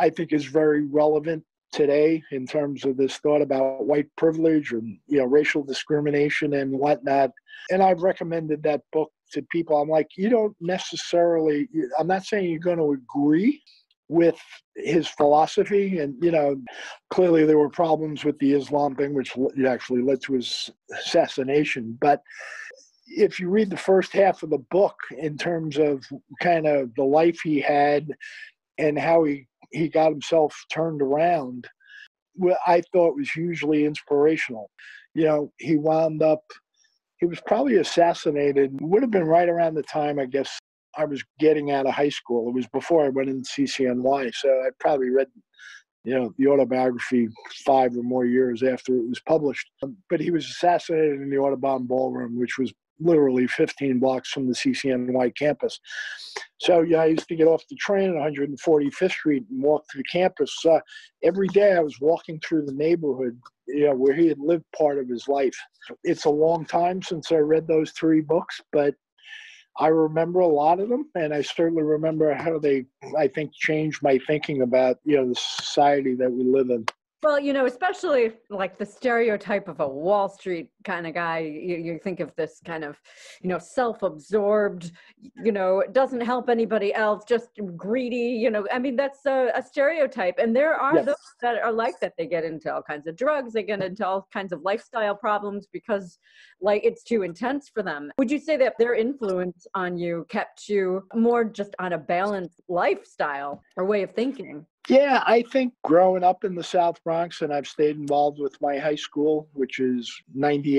I think is very relevant today in terms of this thought about white privilege and you know racial discrimination and whatnot. And I've recommended that book to people. I'm like, you don't necessarily. I'm not saying you're going to agree with his philosophy, and you know, clearly there were problems with the Islam thing, which actually led to his assassination. But if you read the first half of the book in terms of kind of the life he had and how he he got himself turned around, I thought was hugely inspirational. You know, he wound up, he was probably assassinated, would have been right around the time, I guess, I was getting out of high school. It was before I went in CCNY. So I probably read, you know, the autobiography five or more years after it was published. But he was assassinated in the Audubon Ballroom, which was literally 15 blocks from the CCNY campus. So yeah, I used to get off the train at 145th Street and walk to the campus. Uh, every day I was walking through the neighborhood, you know, where he had lived part of his life. It's a long time since I read those three books, but I remember a lot of them, and I certainly remember how they, I think, changed my thinking about you know the society that we live in. Well, you know, especially like the stereotype of a Wall Street kind of guy. You, you think of this kind of, you know, self-absorbed. You know, doesn't help anybody else, just greedy. You know, I mean, that's a, a stereotype, and there are yes. those that are like that. They get into all kinds of drugs. They get into all kinds of lifestyle problems because, like, it's too intense for them. Would you say that their influence on you kept you more just on a balanced lifestyle or way of thinking? Yeah, I think growing up in the South Bronx, and I've stayed involved with my high school, which is 98%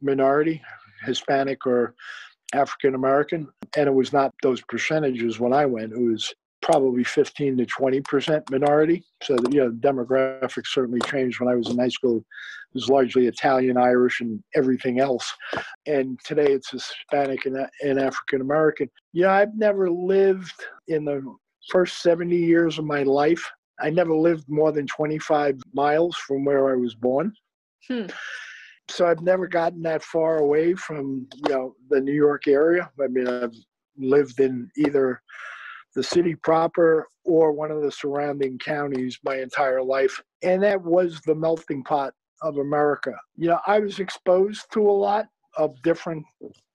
minority, Hispanic or African American. And it was not those percentages when I went, it was probably 15 to 20% minority. So, the, you know, demographics certainly changed when I was in high school. It was largely Italian, Irish, and everything else. And today it's Hispanic and, and African American. Yeah, I've never lived in the first 70 years of my life, I never lived more than 25 miles from where I was born. Hmm. So I've never gotten that far away from you know the New York area. I mean, I've lived in either the city proper or one of the surrounding counties my entire life, and that was the melting pot of America. You know, I was exposed to a lot of different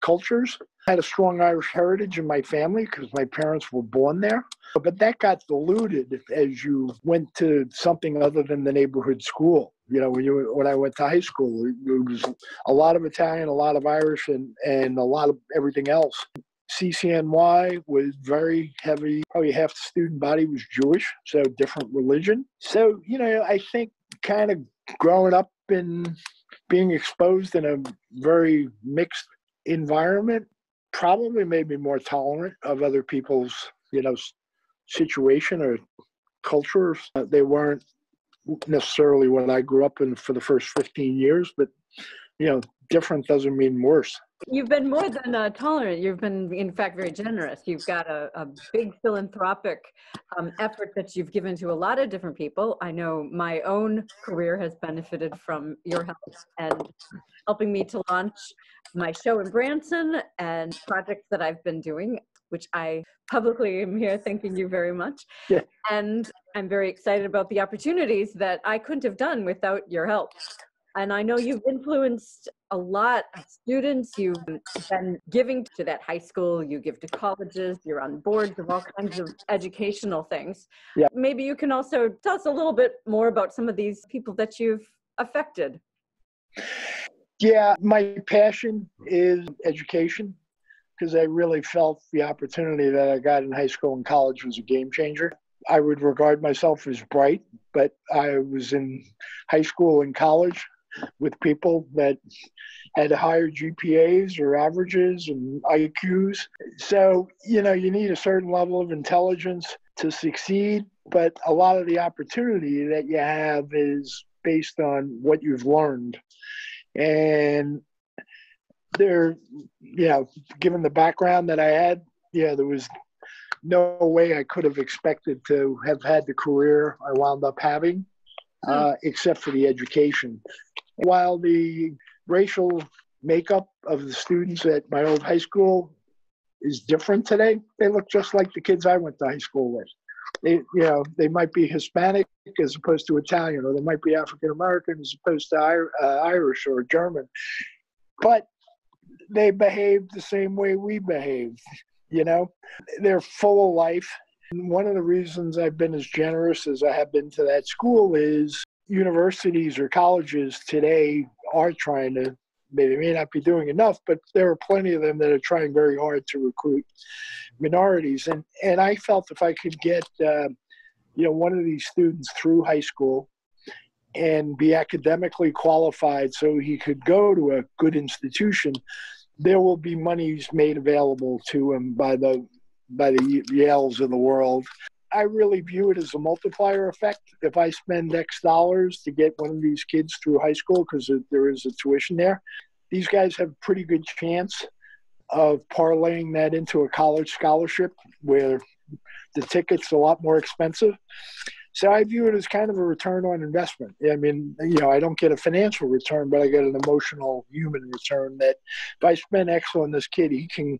cultures. I had a strong Irish heritage in my family because my parents were born there. But that got diluted as you went to something other than the neighborhood school. You know, when you when I went to high school, it was a lot of Italian, a lot of Irish, and and a lot of everything else. CCNY was very heavy. Probably half the student body was Jewish, so different religion. So you know, I think kind of growing up in being exposed in a very mixed environment probably made me more tolerant of other people's you know situation or culture they weren't necessarily what i grew up in for the first 15 years but you know different doesn't mean worse You've been more than uh, tolerant. You've been, in fact, very generous. You've got a, a big philanthropic um, effort that you've given to a lot of different people. I know my own career has benefited from your help and helping me to launch my show in Branson and projects that I've been doing, which I publicly am here thanking you very much. Yeah. And I'm very excited about the opportunities that I couldn't have done without your help and I know you've influenced a lot of students. You've been giving to that high school, you give to colleges, you're on boards of all kinds of educational things. Yeah. Maybe you can also tell us a little bit more about some of these people that you've affected. Yeah, my passion is education because I really felt the opportunity that I got in high school and college was a game changer. I would regard myself as bright, but I was in high school and college with people that had higher GPAs or averages and IQs. So, you know, you need a certain level of intelligence to succeed, but a lot of the opportunity that you have is based on what you've learned. And there, you know, given the background that I had, yeah, there was no way I could have expected to have had the career I wound up having, hmm. uh, except for the education. While the racial makeup of the students at my old high school is different today, they look just like the kids I went to high school with. They, you know, they might be Hispanic as opposed to Italian, or they might be African American as opposed to uh, Irish or German, but they behave the same way we behave. You know, they're full of life. And one of the reasons I've been as generous as I have been to that school is universities or colleges today are trying to they may not be doing enough, but there are plenty of them that are trying very hard to recruit minorities. And and I felt if I could get uh, you know one of these students through high school and be academically qualified, so he could go to a good institution, there will be monies made available to him by the by the Yales of the world I really view it as a multiplier effect. If I spend X dollars to get one of these kids through high school, because there is a tuition there, these guys have a pretty good chance of parlaying that into a college scholarship where the ticket's a lot more expensive. So I view it as kind of a return on investment. I mean, you know, I don't get a financial return, but I get an emotional human return that if I spend X on this kid, he can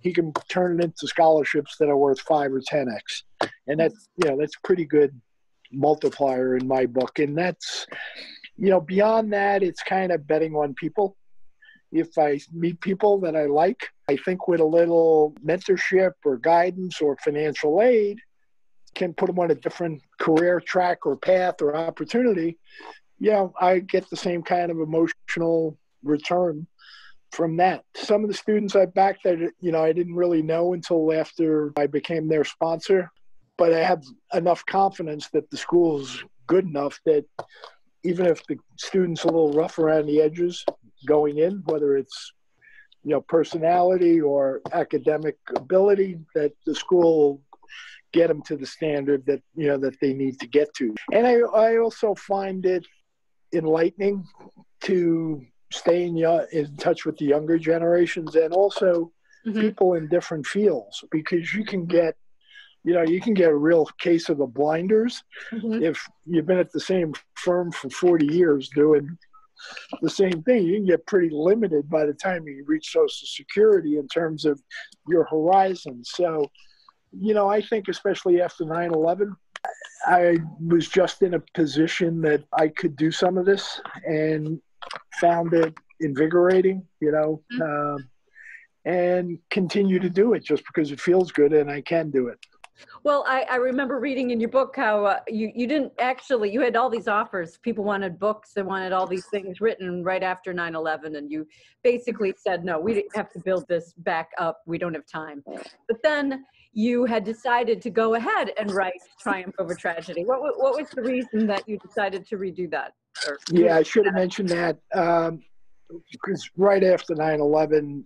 he can turn it into scholarships that are worth five or ten X. And that's you know, that's pretty good multiplier in my book. And that's you know, beyond that, it's kind of betting on people. If I meet people that I like, I think with a little mentorship or guidance or financial aid, can put them on a different career track or path or opportunity, you know, I get the same kind of emotional return from that. Some of the students I backed that you know I didn't really know until after I became their sponsor, but I have enough confidence that the school's good enough that even if the student's a little rough around the edges going in, whether it's you know personality or academic ability, that the school get them to the standard that you know that they need to get to. And I, I also find it enlightening to stay in, in touch with the younger generations and also mm-hmm. people in different fields because you can get you know you can get a real case of the blinders mm-hmm. if you've been at the same firm for 40 years doing the same thing you can get pretty limited by the time you reach social security in terms of your horizon so you know, I think especially after 9 11, I was just in a position that I could do some of this and found it invigorating, you know, mm-hmm. um, and continue to do it just because it feels good and I can do it. Well, I, I remember reading in your book how uh, you, you didn't actually, you had all these offers. People wanted books, they wanted all these things written right after 9 11. And you basically said, no, we have to build this back up. We don't have time. But then you had decided to go ahead and write Triumph Over Tragedy. What, what was the reason that you decided to redo that? yeah, I should have mentioned that. Um, because right after 9 11,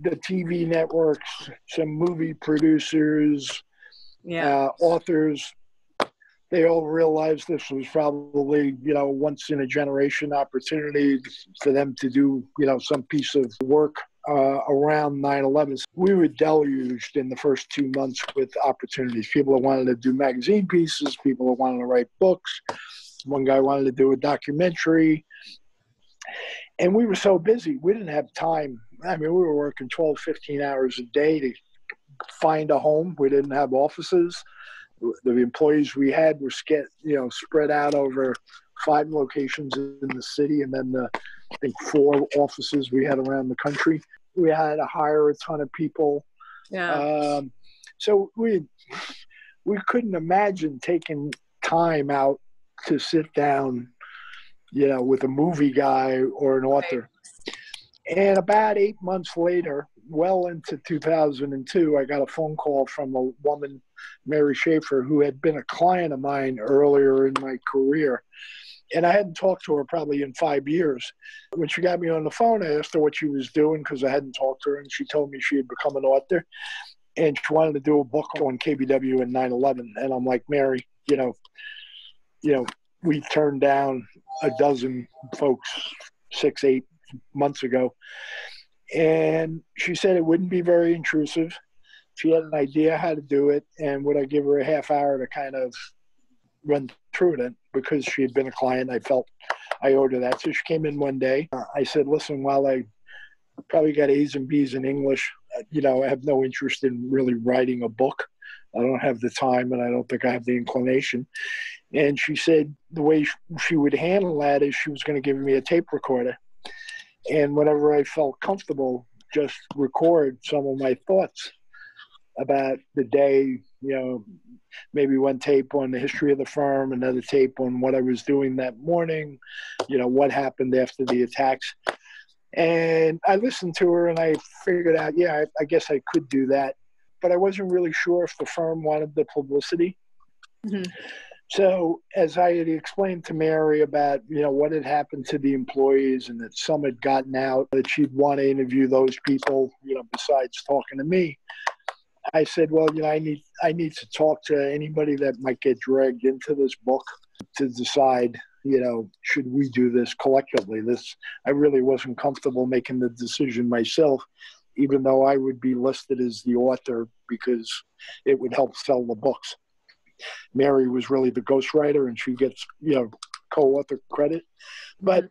the TV networks, some movie producers, yeah. uh, authors, they all realized this was probably, you know, once in a generation opportunity for them to do, you know, some piece of work uh, around 9 11. We were deluged in the first two months with opportunities. People that wanted to do magazine pieces, people that wanted to write books. One guy wanted to do a documentary. And we were so busy, we didn't have time. I mean, we were working 12, 15 hours a day to find a home. We didn't have offices. The employees we had were you know, spread out over five locations in the city and then the I think four offices we had around the country. We had to hire a ton of people. Yeah. Um, so we we couldn't imagine taking time out to sit down, you know, with a movie guy or an author. Right. And about eight months later, well into 2002, I got a phone call from a woman, Mary Schaefer, who had been a client of mine earlier in my career and I hadn't talked to her probably in five years. When she got me on the phone, I asked her what she was doing because I hadn't talked to her, and she told me she had become an author, and she wanted to do a book on KBW and 9/11. And I'm like, Mary, you know, you know, we turned down a dozen folks six, eight months ago, and she said it wouldn't be very intrusive. She had an idea how to do it, and would I give her a half hour to kind of run it because she had been a client. I felt I owed her that. So she came in one day. Uh, I said, listen, while I probably got A's and B's in English, uh, you know, I have no interest in really writing a book. I don't have the time and I don't think I have the inclination. And she said the way she would handle that is she was going to give me a tape recorder. And whenever I felt comfortable, just record some of my thoughts about the day, you know, maybe one tape on the history of the firm, another tape on what I was doing that morning, you know, what happened after the attacks. And I listened to her and I figured out, yeah, I, I guess I could do that. But I wasn't really sure if the firm wanted the publicity. Mm-hmm. So, as I had explained to Mary about, you know, what had happened to the employees and that some had gotten out, that she'd want to interview those people, you know, besides talking to me. I said, well, you know, I need I need to talk to anybody that might get dragged into this book to decide, you know, should we do this collectively? This, I really wasn't comfortable making the decision myself, even though I would be listed as the author because it would help sell the books. Mary was really the ghostwriter and she gets, you know, co author credit. But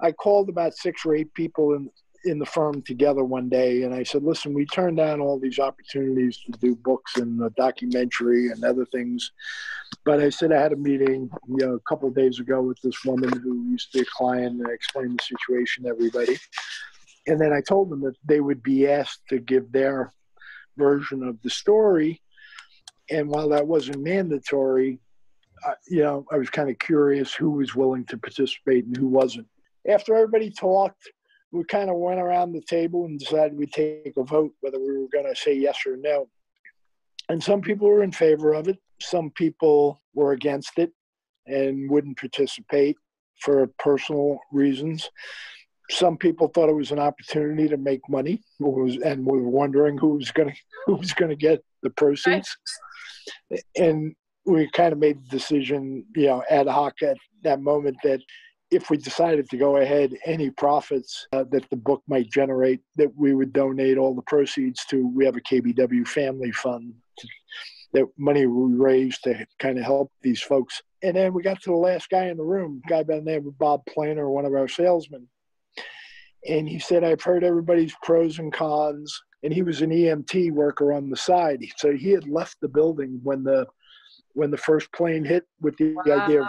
I called about six or eight people in, in the firm together one day and I said, listen, we turned down all these opportunities to do books and a documentary and other things. But I said I had a meeting you know, a couple of days ago with this woman who used to be a client and I explained the situation to everybody. And then I told them that they would be asked to give their version of the story. And while that wasn't mandatory, uh, you know, I was kind of curious who was willing to participate and who wasn't. After everybody talked, we kind of went around the table and decided we'd take a vote whether we were going to say yes or no. And some people were in favor of it, some people were against it and wouldn't participate for personal reasons. Some people thought it was an opportunity to make money, and we were wondering who was going to who was going to get the proceeds. And we kind of made the decision, you know, ad hoc at that moment that if we decided to go ahead, any profits uh, that the book might generate, that we would donate all the proceeds to. We have a KBW family fund that money we raised to kind of help these folks. And then we got to the last guy in the room, guy by the name of Bob Planner, one of our salesmen. And he said, I've heard everybody's pros and cons. And he was an EMT worker on the side. So he had left the building when the when the first plane hit with the wow. idea of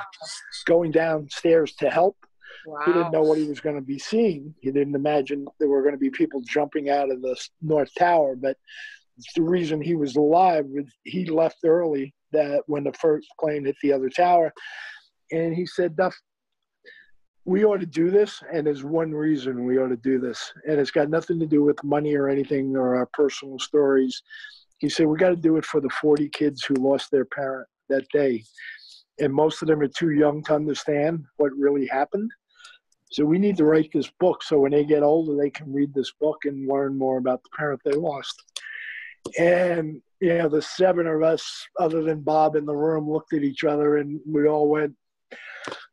going downstairs to help. Wow. He didn't know what he was going to be seeing. He didn't imagine there were going to be people jumping out of the North Tower. But the reason he was alive was he left early that when the first plane hit the other tower. And he said, Duff, we ought to do this. And there's one reason we ought to do this. And it's got nothing to do with money or anything or our personal stories. He said, We got to do it for the 40 kids who lost their parent that day. And most of them are too young to understand what really happened. So we need to write this book so when they get older, they can read this book and learn more about the parent they lost. And, you know, the seven of us, other than Bob in the room, looked at each other and we all went,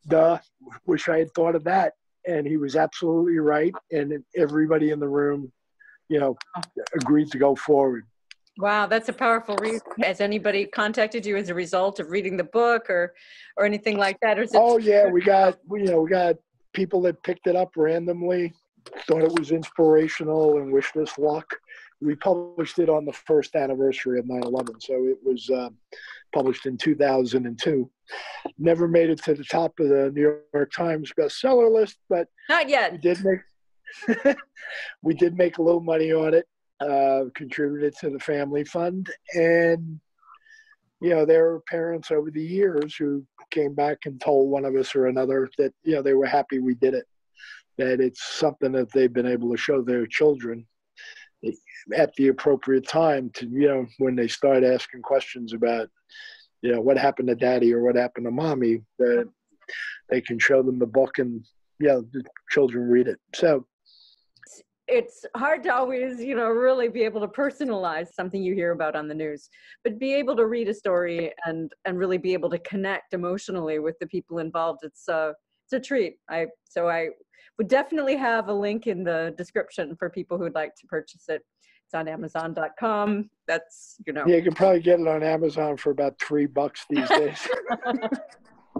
duh, wish I had thought of that. And he was absolutely right. And everybody in the room, you know, oh. agreed to go forward. Wow, that's a powerful reason. Has anybody contacted you as a result of reading the book or or anything like that? Or oh yeah, we got we, you know we got people that picked it up randomly, thought it was inspirational and wished us luck. We published it on the first anniversary of 9/11, so it was uh, published in 2002. Never made it to the top of the New York Times bestseller list, but not yet. We did make we did make a little money on it uh, contributed to the family fund. And, you know, there were parents over the years who came back and told one of us or another that, you know, they were happy we did it, that it's something that they've been able to show their children at the appropriate time to, you know, when they start asking questions about, you know, what happened to daddy or what happened to mommy, that they can show them the book and, yeah, you know, the children read it. So, it's hard to always you know really be able to personalize something you hear about on the news but be able to read a story and and really be able to connect emotionally with the people involved. It's a it's a treat. I so i would definitely have a link in the description for people who'd like to purchase it. It's on amazon.com that's you know. Yeah you can probably get it on amazon for about three bucks these days.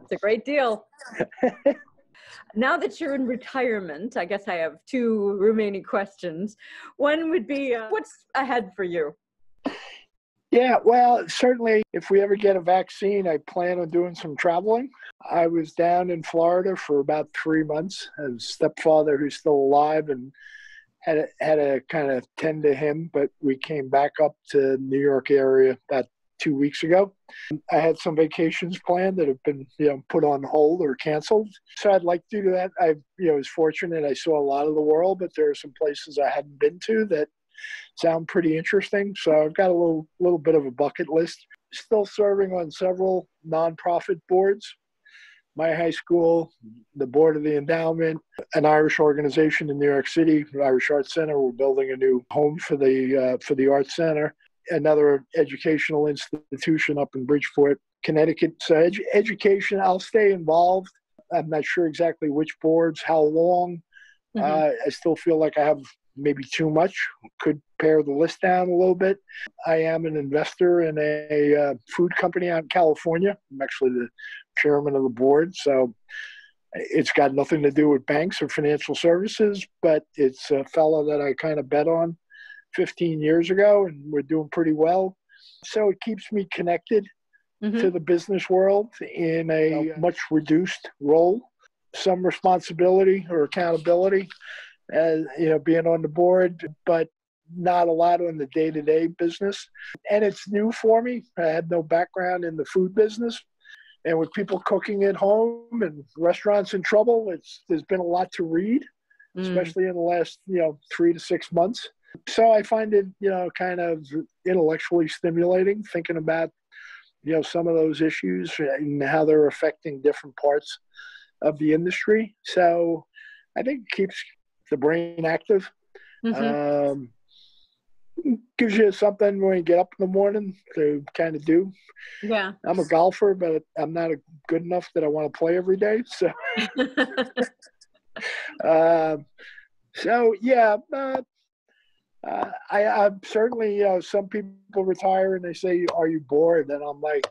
It's a great deal now that you're in retirement, I guess I have two remaining questions. One would be uh, what's ahead for you? Yeah, well, certainly if we ever get a vaccine, I plan on doing some traveling. I was down in Florida for about three months. I have a stepfather who's still alive and had a, had to kind of tend to him, but we came back up to New York area about two weeks ago. I had some vacations planned that have been you know put on hold or canceled. So I'd like to do that. I you know was fortunate. I saw a lot of the world, but there are some places I hadn't been to that sound pretty interesting. So I've got a little little bit of a bucket list. Still serving on several nonprofit boards. My high school, the board of the endowment, an Irish organization in New York City, Irish Arts Center. We're building a new home for the uh, for the Arts Center another educational institution up in Bridgeport, Connecticut. So ed- education, I'll stay involved. I'm not sure exactly which boards, how long. Mm-hmm. Uh, I still feel like I have maybe too much. Could pare the list down a little bit. I am an investor in a uh, food company out in California. I'm actually the chairman of the board, so it's got nothing to do with banks or financial services, but it's a fellow that I kind of bet on 15 years ago, and we're doing pretty well. So it keeps me connected mm-hmm. to the business world in a much reduced role, some responsibility or accountability, as you know, being on the board, but not a lot on the day-to-day business. And it's new for me. I had no background in the food business, and with people cooking at home and restaurants in trouble, it's there's been a lot to read, mm. especially in the last you know three to six months. So I find it you know kind of intellectually stimulating, thinking about you know some of those issues and how they're affecting different parts of the industry. So I think it keeps the brain active. Mm-hmm. Um, gives you something when you get up in the morning to kind of do. Yeah. I'm a golfer, but I'm not good enough that I want to play every day. So, um, so yeah, uh, uh, I, I'm certainly, some people retire and they say, Are you bored? And I'm like,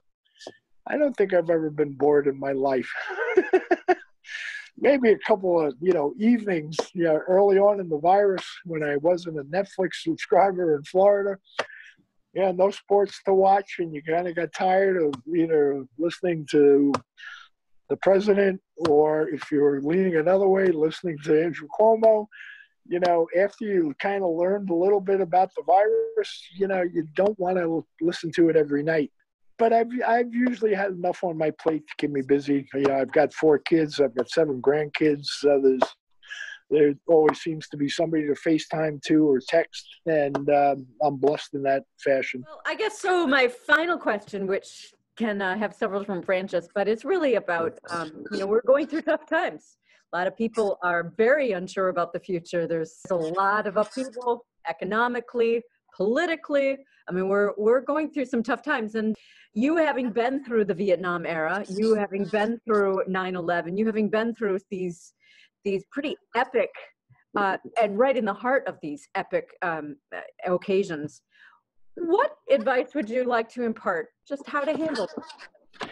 I don't think I've ever been bored in my life. maybe a couple of you know evenings you know early on in the virus when i wasn't a netflix subscriber in florida yeah no sports to watch and you kind of got tired of either listening to the president or if you're leaning another way listening to andrew cuomo you know after you kind of learned a little bit about the virus you know you don't want to listen to it every night but I've I've usually had enough on my plate to keep me busy. You know, I've got four kids. I've got seven grandkids. Uh, there's there always seems to be somebody to FaceTime to or text, and um, I'm blessed in that fashion. Well, I guess so. My final question, which can uh, have several different branches, but it's really about um, you know we're going through tough times. A lot of people are very unsure about the future. There's a lot of upheaval economically, politically. I mean, we're we're going through some tough times, and you having been through the Vietnam era, you having been through 9/11, you having been through these these pretty epic uh, and right in the heart of these epic um, uh, occasions. What advice would you like to impart? Just how to handle it?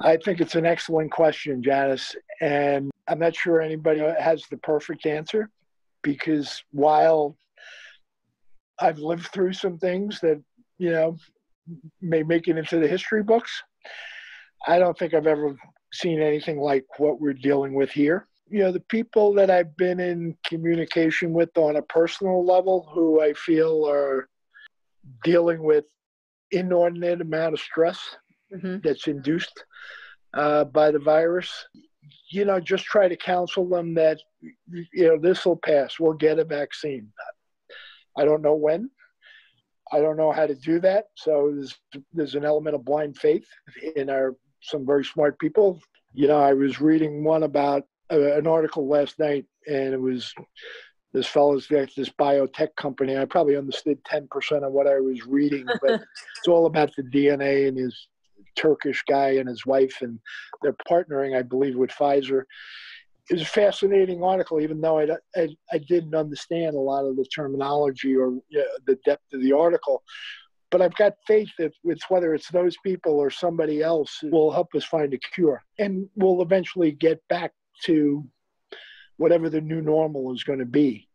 I think it's an excellent question, Janice, and I'm not sure anybody has the perfect answer because while I've lived through some things that you know may make it into the history books. I don't think I've ever seen anything like what we're dealing with here. You know, the people that I've been in communication with on a personal level who I feel are dealing with inordinate amount of stress mm-hmm. that's induced uh, by the virus, you know, just try to counsel them that, you know, this will pass. We'll get a vaccine. I don't know when. I don't know how to do that. So there's there's an element of blind faith in our some very smart people. You know, I was reading one about uh, an article last night, and it was this fellow's got this biotech company. I probably understood ten percent of what I was reading, but it's all about the DNA and his Turkish guy and his wife, and they're partnering, I believe, with Pfizer it was a fascinating article, even though I, I, I didn't understand a lot of the terminology or you know, the depth of the article. But I've got faith that it's whether it's those people or somebody else will help us find a cure, and we'll eventually get back to whatever the new normal is going to be.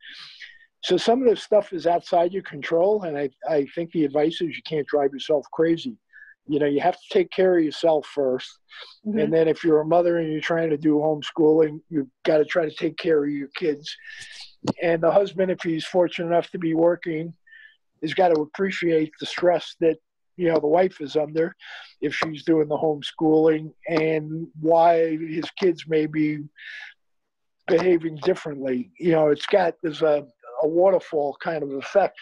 So some of this stuff is outside your control, and I, I think the advice is you can't drive yourself crazy you know you have to take care of yourself 1st mm-hmm. and then if you're a mother and you're trying to do homeschooling you've got to try to take care of your kids. And the husband if he's fortunate enough to be working has got to appreciate the stress that you know the wife is under if she's doing the homeschooling and why his kids may be behaving differently. You know it's got there's a, a waterfall kind of effect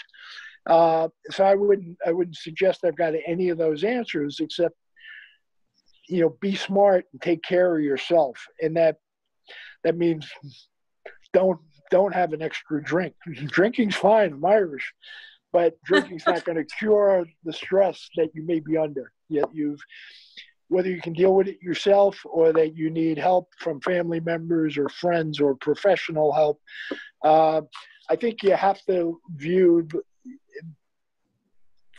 uh, so I wouldn't I wouldn't suggest I've got any of those answers except you know be smart and take care of yourself, and that that means don't don't have an extra drink. Drinking's fine. I'm Irish, but drinking's not going to cure the stress that you may be under. Yet you've whether you can deal with it yourself or that you need help from family members or friends or professional help. Uh, I think you have to view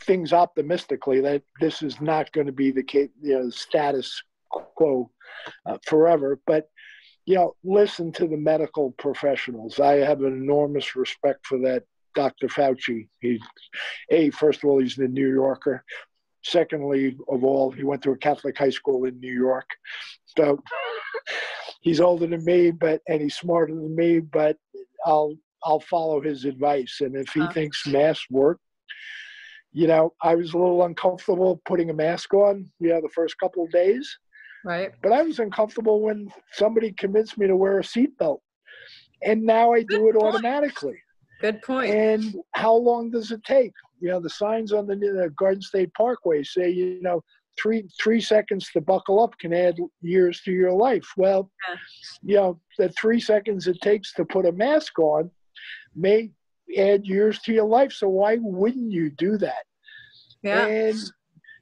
things optimistically that this is not going to be the case, you know, status quo uh, forever. But you know, listen to the medical professionals. I have an enormous respect for that Dr. Fauci. He, a first of all, he's the New Yorker. Secondly, of all, he went to a Catholic high school in New York. So he's older than me, but and he's smarter than me. But I'll I'll follow his advice. And if he uh, thinks masks work, you know, I was a little uncomfortable putting a mask on. You know, the first couple of days. Right. But I was uncomfortable when somebody convinced me to wear a seatbelt, and now I do it point. automatically. Good point. And how long does it take? You know, the signs on the, the Garden State Parkway say, you know, three three seconds to buckle up can add years to your life. Well, yeah. you know, the three seconds it takes to put a mask on may add years to your life. So why wouldn't you do that? Yeah. And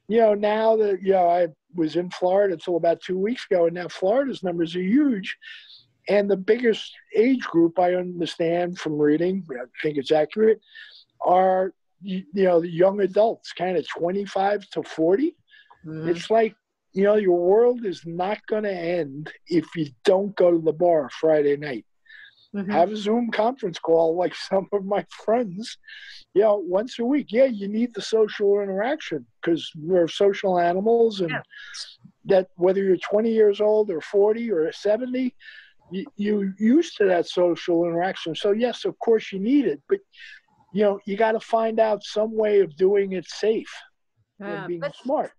you know, now that you know, I was in Florida until about two weeks ago, and now Florida's numbers are huge. And the biggest age group I understand from reading, I think it's accurate, are you know the young adults, kind of 25 to 40. Mm-hmm. It's like you know your world is not going to end if you don't go to the bar Friday night. Mm-hmm. Have a Zoom conference call like some of my friends, you know, once a week. Yeah, you need the social interaction because we're social animals, and yeah. that whether you're 20 years old or 40 or 70, you, you used to that social interaction. So yes, of course you need it, but you know you got to find out some way of doing it safe yeah, and being smart.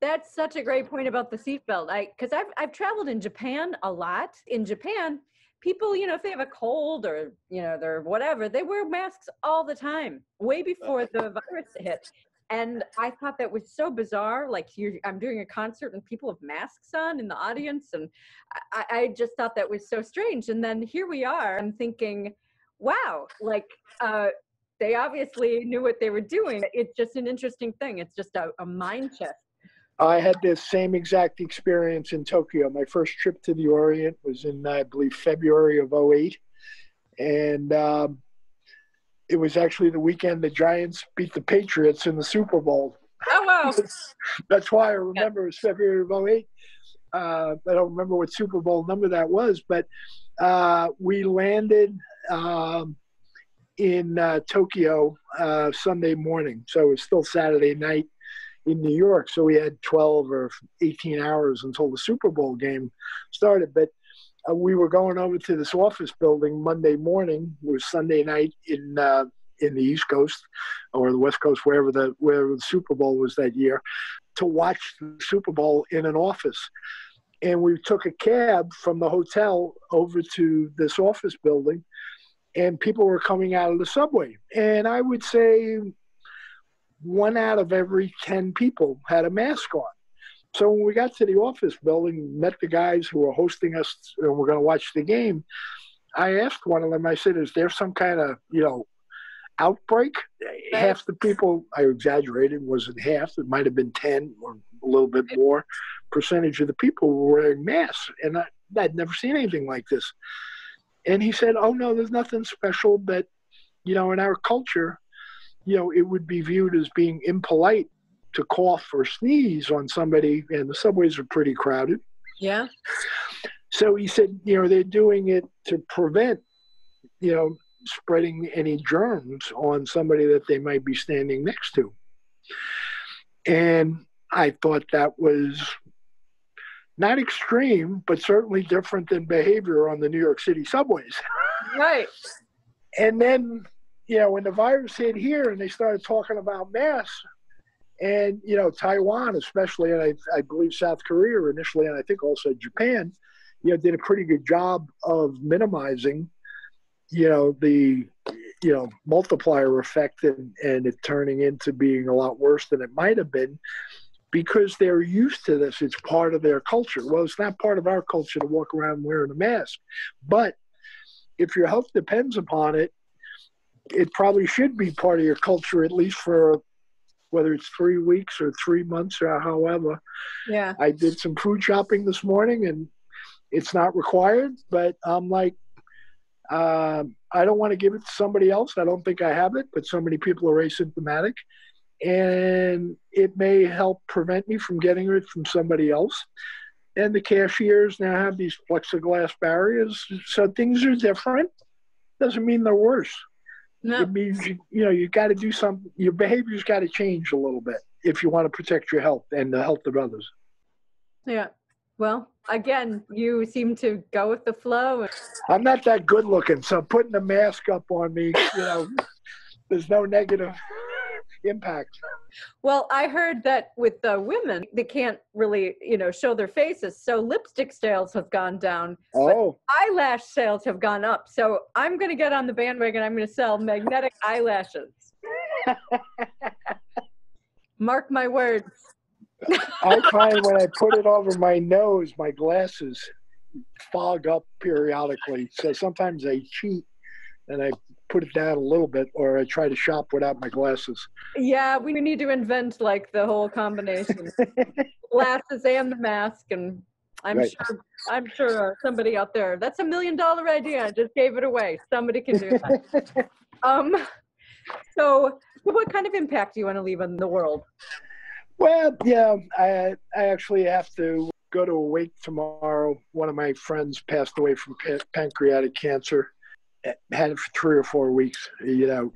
That's such a great point about the seatbelt. I because I've I've traveled in Japan a lot. In Japan, people, you know, if they have a cold or, you know, they're whatever, they wear masks all the time, way before the virus hit. And I thought that was so bizarre. Like I'm doing a concert and people have masks on in the audience. And I, I just thought that was so strange. And then here we are. I'm thinking, wow, like uh, they obviously knew what they were doing. It's just an interesting thing. It's just a, a mind shift I had this same exact experience in Tokyo. My first trip to the Orient was in, I believe, February of 08. And um, it was actually the weekend the Giants beat the Patriots in the Super Bowl. Oh, wow. That's why I remember it was February of 08. Uh, I don't remember what Super Bowl number that was, but uh, we landed um, in uh, Tokyo uh, Sunday morning. So it was still Saturday night in New York. So we had 12 or 18 hours until the Super Bowl game started. But uh, we were going over to this office building Monday morning. It was Sunday night in uh, in the East Coast or the West Coast, wherever the wherever the Super Bowl was that year, to watch the Super Bowl in an office. And we took a cab from the hotel over to this office building, and people were coming out of the subway. And I would say one out of every 10 people had a mask on. So when we got to the office building, met the guys who were hosting us and we're going to watch the game, I asked one of them, I said, is there some kind of, you know, outbreak? Half the people, I exaggerated, wasn't half, it might have been 10 or a little bit more percentage of the people were wearing masks. And I, I'd never seen anything like this. And he said, oh, no, there's nothing special, but, you know, in our culture, you know, it would be viewed as being impolite to cough or sneeze on somebody, and the subways are pretty crowded. Yeah. So he said, you know, they're doing it to prevent, you know, spreading any germs on somebody that they might be standing next to. And I thought that was not extreme, but certainly different than behavior on the New York City subways. Right. and then you know, when the virus hit here and they started talking about masks, and you know, Taiwan, especially, and I, I believe South Korea initially, and I think also Japan, you know, did a pretty good job of minimizing, you know, the you know multiplier effect and and it turning into being a lot worse than it might have been because they're used to this. It's part of their culture. Well it's not part of our culture to walk around wearing a mask but if your health depends upon it it probably should be part of your culture at least for whether it's three weeks or three months or however. Yeah. I did some food shopping this morning and it's not required, but I'm like, um, I don't want to give it to somebody else. I don't think I have it, but so many people are asymptomatic. And it may help prevent me from getting it from somebody else. And the cashiers now have these plexiglass barriers. So things are different. Doesn't mean they're worse. No. It means, you, you know, you got to do something. Your behavior's got to change a little bit if you want to protect your health and the health of others. Yeah. Well, again, you seem to go with the flow. I'm not that good looking, so putting a mask up on me, you know, there's no negative impact. Well, I heard that with the women, they can't really, you know, show their faces. So lipstick sales have gone down. Oh, Eyelash sales have gone up. So I'm going to get on the bandwagon. I'm going to sell magnetic eyelashes. Mark my words. I find when I put it over my nose, my glasses fog up periodically. So sometimes I cheat and I put it down a little bit, or I try to shop without my glasses. Yeah, we need to invent like the whole combination glasses and the mask. And I'm Right. sure, I'm sure somebody out there, that's a million dollar idea. I just gave it away. Somebody can do that. um, so, what kind of impact do you want to leave on the world? Well, yeah, I I actually have to go to a wake tomorrow. One of my friends passed away from pa- pancreatic cancer. Had it for three or four weeks. You know,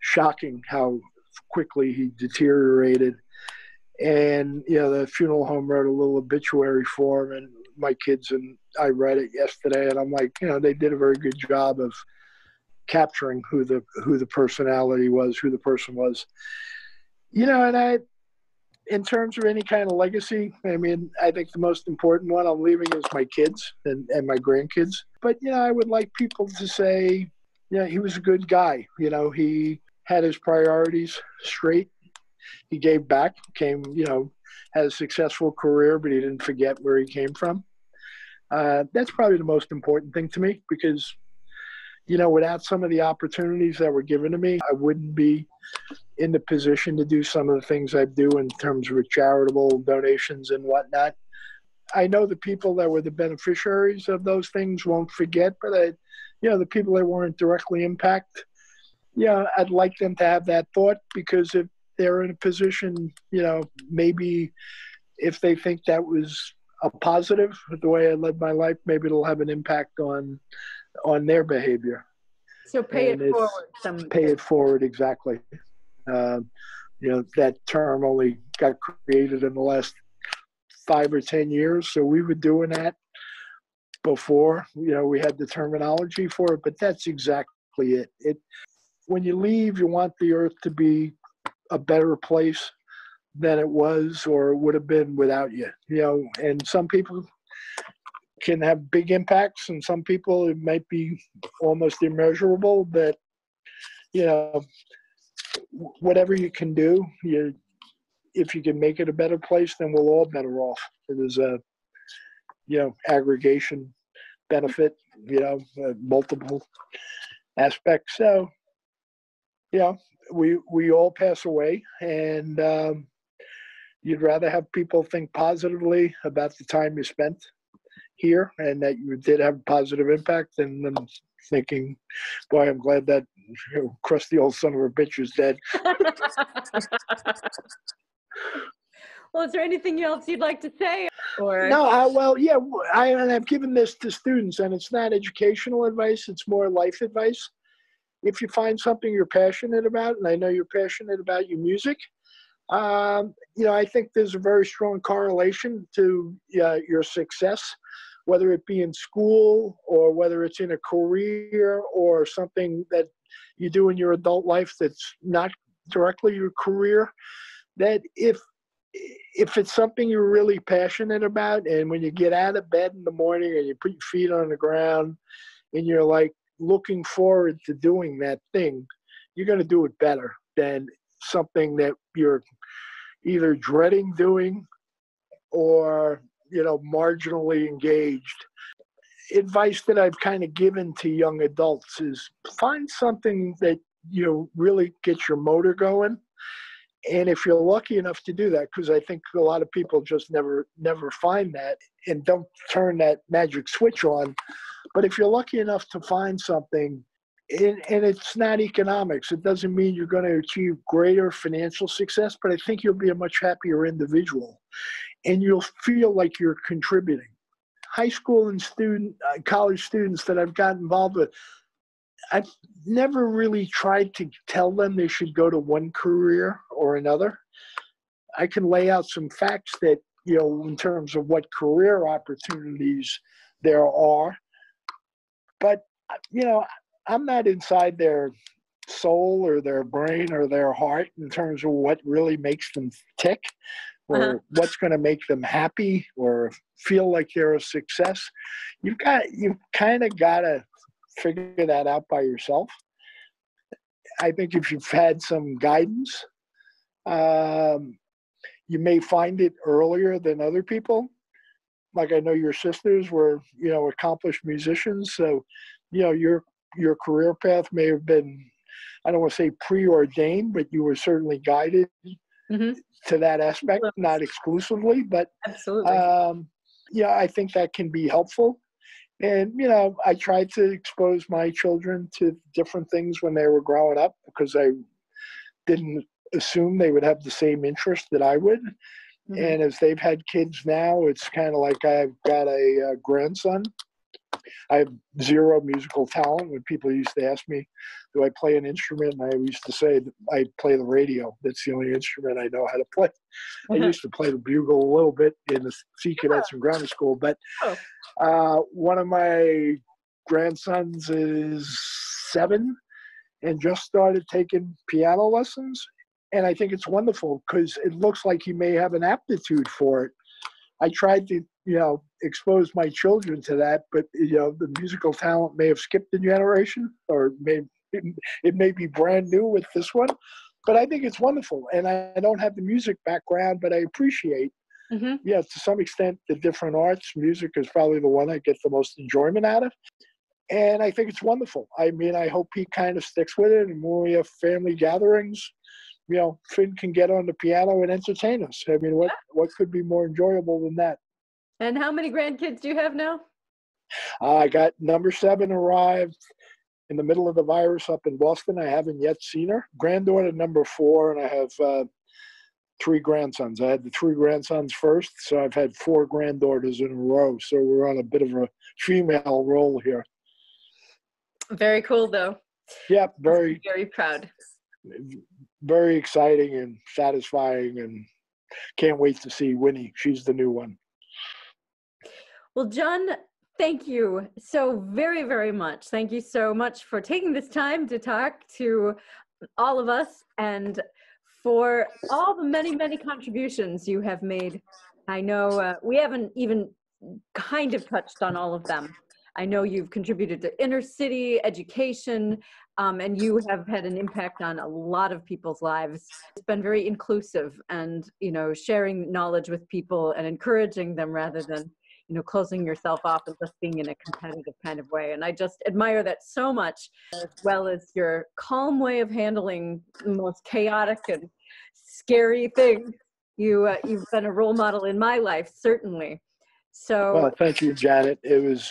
shocking how quickly he deteriorated. And you know, the funeral home wrote a little obituary for him, and my kids and I read it yesterday, and I'm like, you know, they did a very good job of capturing who the who the personality was, who the person was. You know, and I in terms of any kind of legacy, I mean, I think the most important one I'm leaving is my kids and, and my grandkids. But, you know, I would like people to say, know, he was a good guy. You know, he had his priorities straight. He gave back, came, you know, had a successful career, but he didn't forget where he came from. Uh, that's probably the most important thing to me because, you know, without some of the opportunities that were given to me, I wouldn't be in the position to do some of the things I do in terms of charitable donations and whatnot. I know the people that were the beneficiaries of those things won't forget, but I, you know, the people that weren't directly impacted, yeah, I'd like them to have that thought because if they're in a position, you know, maybe if they think that was a positive, the way I led my life, maybe it'll have an impact on on their behavior. So pay And it forward. Some Pay it forward, exactly. Um, you know, that term only got created in the last five or 10 years. So we were doing that before, you know, we had the terminology for it, but that's exactly it. It, when you leave, you want the earth to be a better place than it was or would have been without you, you know, and some people can have big impacts and some people it might be almost immeasurable, but you know, whatever you can do, you if you can make it a better place, then we'll all better off. There's a you know aggregation benefit, you know, uh, multiple aspects. So, you know, we we all pass away, and um, you'd rather have people think positively about the time you spent here and that you did have a positive impact than them thinking, boy, I'm glad that you know, crusty old son of a bitch is dead. well, is there anything else you'd like to say? Or No, I, well, yeah, I, and I've given this to students, and it's not educational advice; it's more life advice. If you find something you're passionate about, and I know you're passionate about your music, um, you know, I think there's a very strong correlation to uh, your success, whether it be in school or whether it's in a career or something that you do in your adult life that's not directly your career. That if if it's something you're really passionate about, and when you get out of bed in the morning and you put your feet on the ground, and you're like looking forward to doing that thing, you're going to do it better than something that you're either dreading doing or you know marginally engaged. Advice that i've kind of given to young adults is find something that you know really gets your motor going and if you're lucky enough to do that because i think a lot of people just never never find that and don't turn that magic switch on. But if you're lucky enough to find something and, and it's not economics it doesn't mean you're going to achieve greater financial success but i think you'll be a much happier individual. And you'll feel like you're contributing. High school and student uh, college students that i've got involved with I've never really tried to tell them they should go to one career or another. I can lay out some facts that, you know, in terms of what career opportunities there are. But, you know, I'm not inside their soul or their brain or their heart in terms of what really makes them tick or uh-huh. what's going to make them happy or feel like they're a success. You've got, you've kind of got to figure that out by yourself. I think if you've had some guidance, um, you may find it earlier than other people. Like I know your sisters were, you know, accomplished musicians, so you know your your career path may have been, I don't want to say preordained, but you were certainly guided mm-hmm. to that aspect, not exclusively, but absolutely. Um, yeah, I think that can be helpful and you know i tried to expose my children to different things when they were growing up because i didn't assume they would have the same interest that i would mm-hmm. and as they've had kids now it's kind of like i've got a, a grandson I have zero musical talent. When people used to ask me, "Do I play an instrument?" and I used to say, "I play the radio. That's the only instrument I know how to play." Mm-hmm. I used to play the bugle a little bit in the Sea Cadets in grammar school, but oh. uh, one of my grandsons is seven and just started taking piano lessons. And I think it's wonderful because it looks like he may have an aptitude for it. I tried to you know, expose my children to that. But you know, the musical talent may have skipped a generation, or may it may be brand new with this one. But I think it's wonderful, and I, I don't have the music background, but I appreciate. Mm-hmm. Yeah, to some extent, the different arts. Music is probably the one I get the most enjoyment out of. And I think it's wonderful. I mean, I hope he kind of sticks with it. And when we have family gatherings, you know, Finn can get on the piano and entertain us. I mean, what what could be more enjoyable than that? And how many grandkids do you have now? I got number seven arrived in the middle of the virus up in Boston. I haven't yet seen her. Granddaughter number four, and I have uh, three grandsons. I had the three grandsons first, so I've had four granddaughters in a row. So we're on a bit of a female roll here. Very cool, though. Yep, very, very proud. Very exciting and satisfying, and can't wait to see Winnie. She's the new one. Well, John, thank you so very, very much. Thank you so much for taking this time to talk to all of us and for all the many, many contributions you have made. I know uh, we haven't even kind of touched on all of them. I know you've contributed to inner city education, um, and you have had an impact on a lot of people's lives. It's been very inclusive, and you know, sharing knowledge with people and encouraging them rather than you know closing yourself off and just being in a competitive kind of way. And i just admire that so much as well as your calm way of handling the most chaotic and scary things. You uh, you've been a role model in my life certainly. So well thank you janet. It was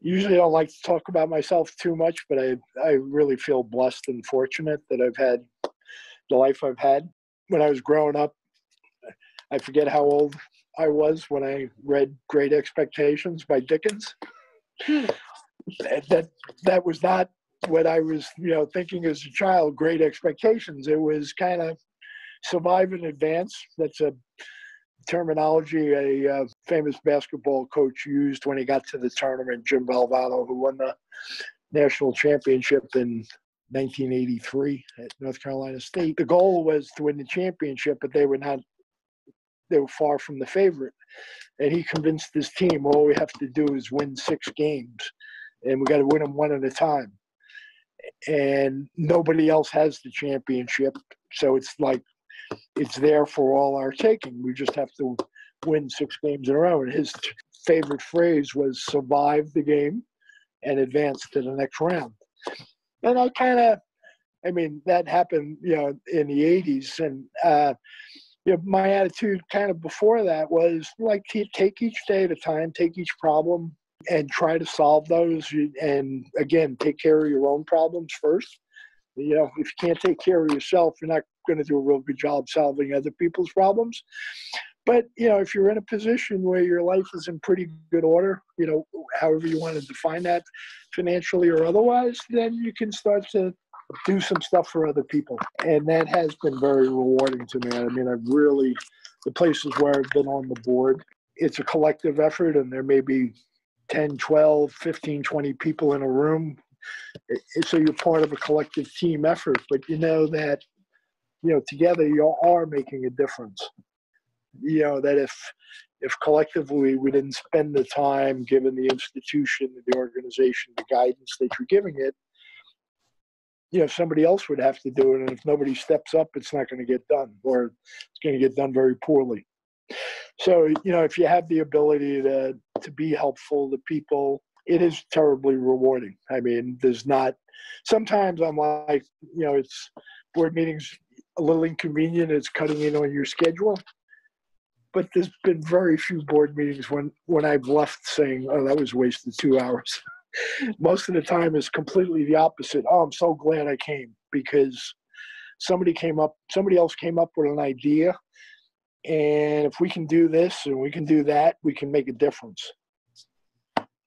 usually I don't like to talk about myself too much but i i really feel blessed and fortunate that i've had the life i've had. When i was growing up i forget how old I was when I read Great Expectations by Dickens. Hmm. that that was not what I was, you know, thinking as a child. Great Expectations. It was kind of survive in advance. That's a terminology a uh, famous basketball coach used when he got to the tournament. Jim Valvano, who won the national championship in 1983 at North Carolina State. The goal was to win the championship, but they were not they were far from the favorite. And he convinced his team, all we have to do is win six games, and we got to win them one at a time. And nobody else has the championship, so it's like it's there for all our taking. We just have to win six games in a row. And his favorite phrase was "survive the game and advance to the next round." And I kind of I mean, that happened, you know, in the 80s. And, uh, you know, my attitude kind of before that was like, take each day at a time, take each problem and try to solve those. And again, take care of your own problems first. You know, if you can't take care of yourself, you're not going to do a real good job solving other people's problems. But, you know, if you're in a position where your life is in pretty good order, you know, however you want to define that financially or otherwise, then you can start to do some stuff for other people. And that has been very rewarding to me. I mean, I've really, the places where I've been on the board, it's a collective effort, and there may be 10, 12, 15, 20 people in a room. So you're part of a collective team effort, but you know that, you know, together you are making a difference. You know, that if, if collectively we didn't spend the time given the institution, the organization, the guidance that you're giving it, you know somebody else would have to do it and if nobody steps up it's not going to get done or it's going to get done very poorly. So you know if you have the ability to to be helpful to people it is terribly rewarding. I mean there's not sometimes i'm like you know it's board meetings a little inconvenient it's cutting in on your schedule. But there's been very few board meetings when when i've left saying oh that was wasted two hours most of the time is completely the opposite. Oh, I'm so glad I came because somebody came up, somebody else came up with an idea. And if we can do this and we can do that, we can make a difference.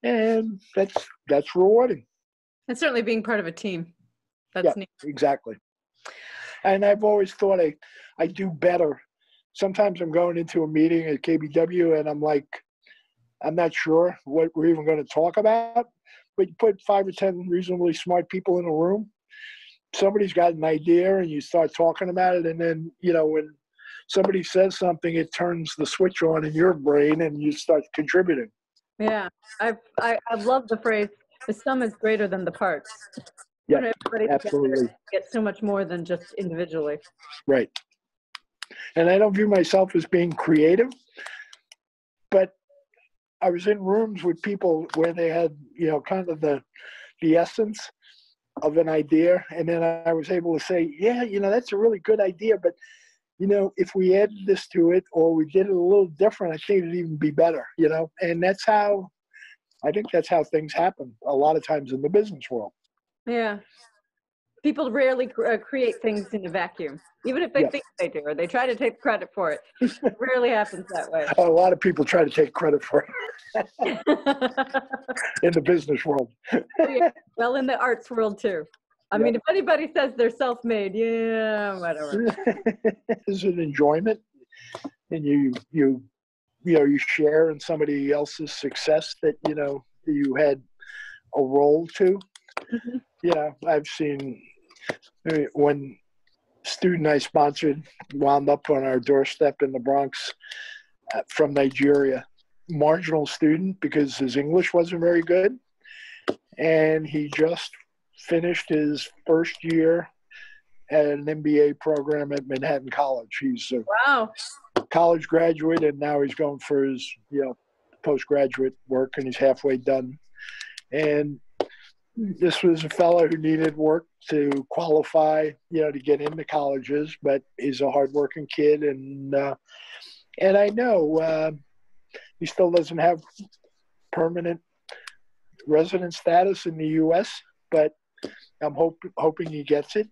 And that's that's rewarding. And certainly being part of a team. That's yeah, neat. Exactly. And I've always thought I, I do better. Sometimes I'm going into a meeting at KBW and I'm like, I'm not sure what we're even going to talk about but you put five or ten reasonably smart people in a room somebody's got an idea and you start talking about it and then you know when somebody says something it turns the switch on in your brain and you start contributing. Yeah i i, I love the phrase the sum is greater than the parts. Yeah absolutely. get so much more than just individually. Right. And i don't view myself as being creative but I was in rooms with people where they had, you know, kind of the the essence of an idea, and then I was able to say, yeah, you know, that's a really good idea, but you know, if we added this to it or we did it a little different, I think it'd even be better, you know, and that's how I think that's how things happen a lot of times in the business world. Yeah, people rarely uh, create things in a vacuum, even if they yes. think they do, or they try to take credit for it. it rarely happens that way. A lot of people try to take credit for it in the business world. yeah. Well, in the arts world too. I mean, if anybody says they're self-made, yeah, whatever. Is it enjoyment, and you you you know you share in somebody else's success that you know you had a role to. Mm-hmm. Yeah, I've seen when student I sponsored wound up on our doorstep in the Bronx uh, from Nigeria, marginal student because his English wasn't very good, and he just finished his first year at an MBA program at Manhattan College. He's a wow. college graduate, and now he's going for his you know postgraduate work, and he's halfway done. And this was a fellow who needed work to qualify, you know, to get into colleges, but he's a hardworking kid, and uh, and I know uh, he still doesn't have permanent resident status in the U.S., but I'm hope, hoping he gets it.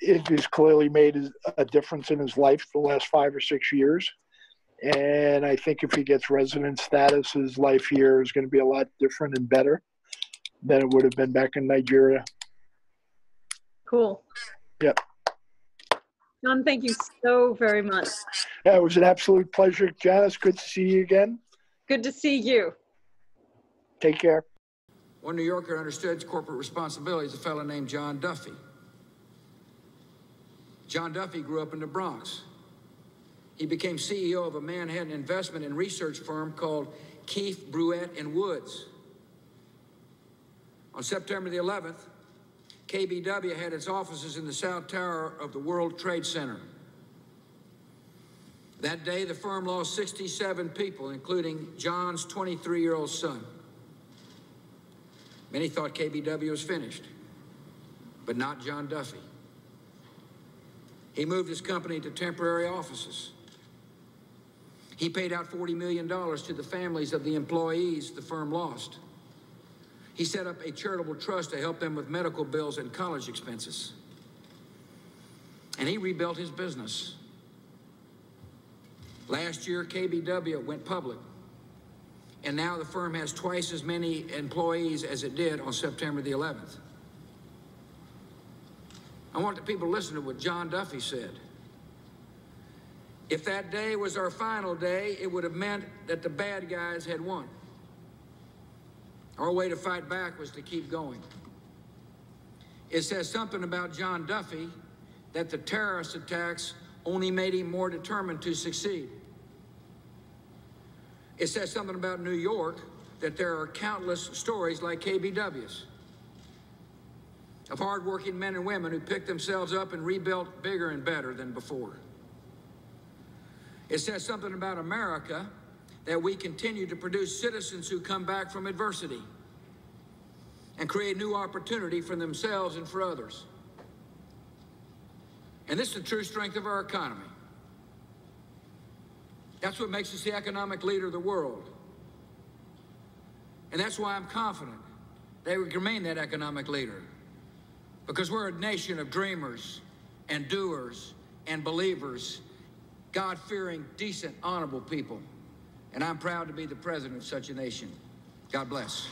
It has clearly made a difference in his life the last five or six years. And I think if he gets resident status, his life here is going to be a lot different and better than it would have been back in Nigeria. Cool. Yep. John, thank you so very much. Yeah, it was an absolute pleasure. Janice, good to see you again. Good to see you. Take care. One New Yorker understood corporate responsibility is a fellow named John Duffy. John Duffy grew up in the Bronx. He became CEO of a Manhattan investment and research firm called Keefe, Bruyette, and Woods. On September the 11th, KBW had its offices in the South Tower of the World Trade Center. That day, the firm lost 67 people, including John's 23 year old son. Many thought KBW was finished, but not John Duffy. He moved his company to temporary offices. He paid out $40 million to the families of the employees the firm lost. He set up a charitable trust to help them with medical bills and college expenses. And he rebuilt his business. Last year, KBW went public. And now the firm has twice as many employees as it did on September the 11th. I want the people to listen to what John Duffy said. If that day was our final day, it would have meant that the bad guys had won. Our way to fight back was to keep going. It says something about John Duffy that the terrorist attacks only made him more determined to succeed. It says something about New York that there are countless stories like KBW's of hardworking men and women who picked themselves up and rebuilt bigger and better than before. It says something about America that we continue to produce citizens who come back from adversity and create new opportunity for themselves and for others. And this is the true strength of our economy. That's what makes us the economic leader of the world. And that's why I'm confident they can remain that economic leader. Because we're a nation of dreamers and doers and believers, God fearing, decent, honorable people. And I'm proud to be the president of such a nation. God bless.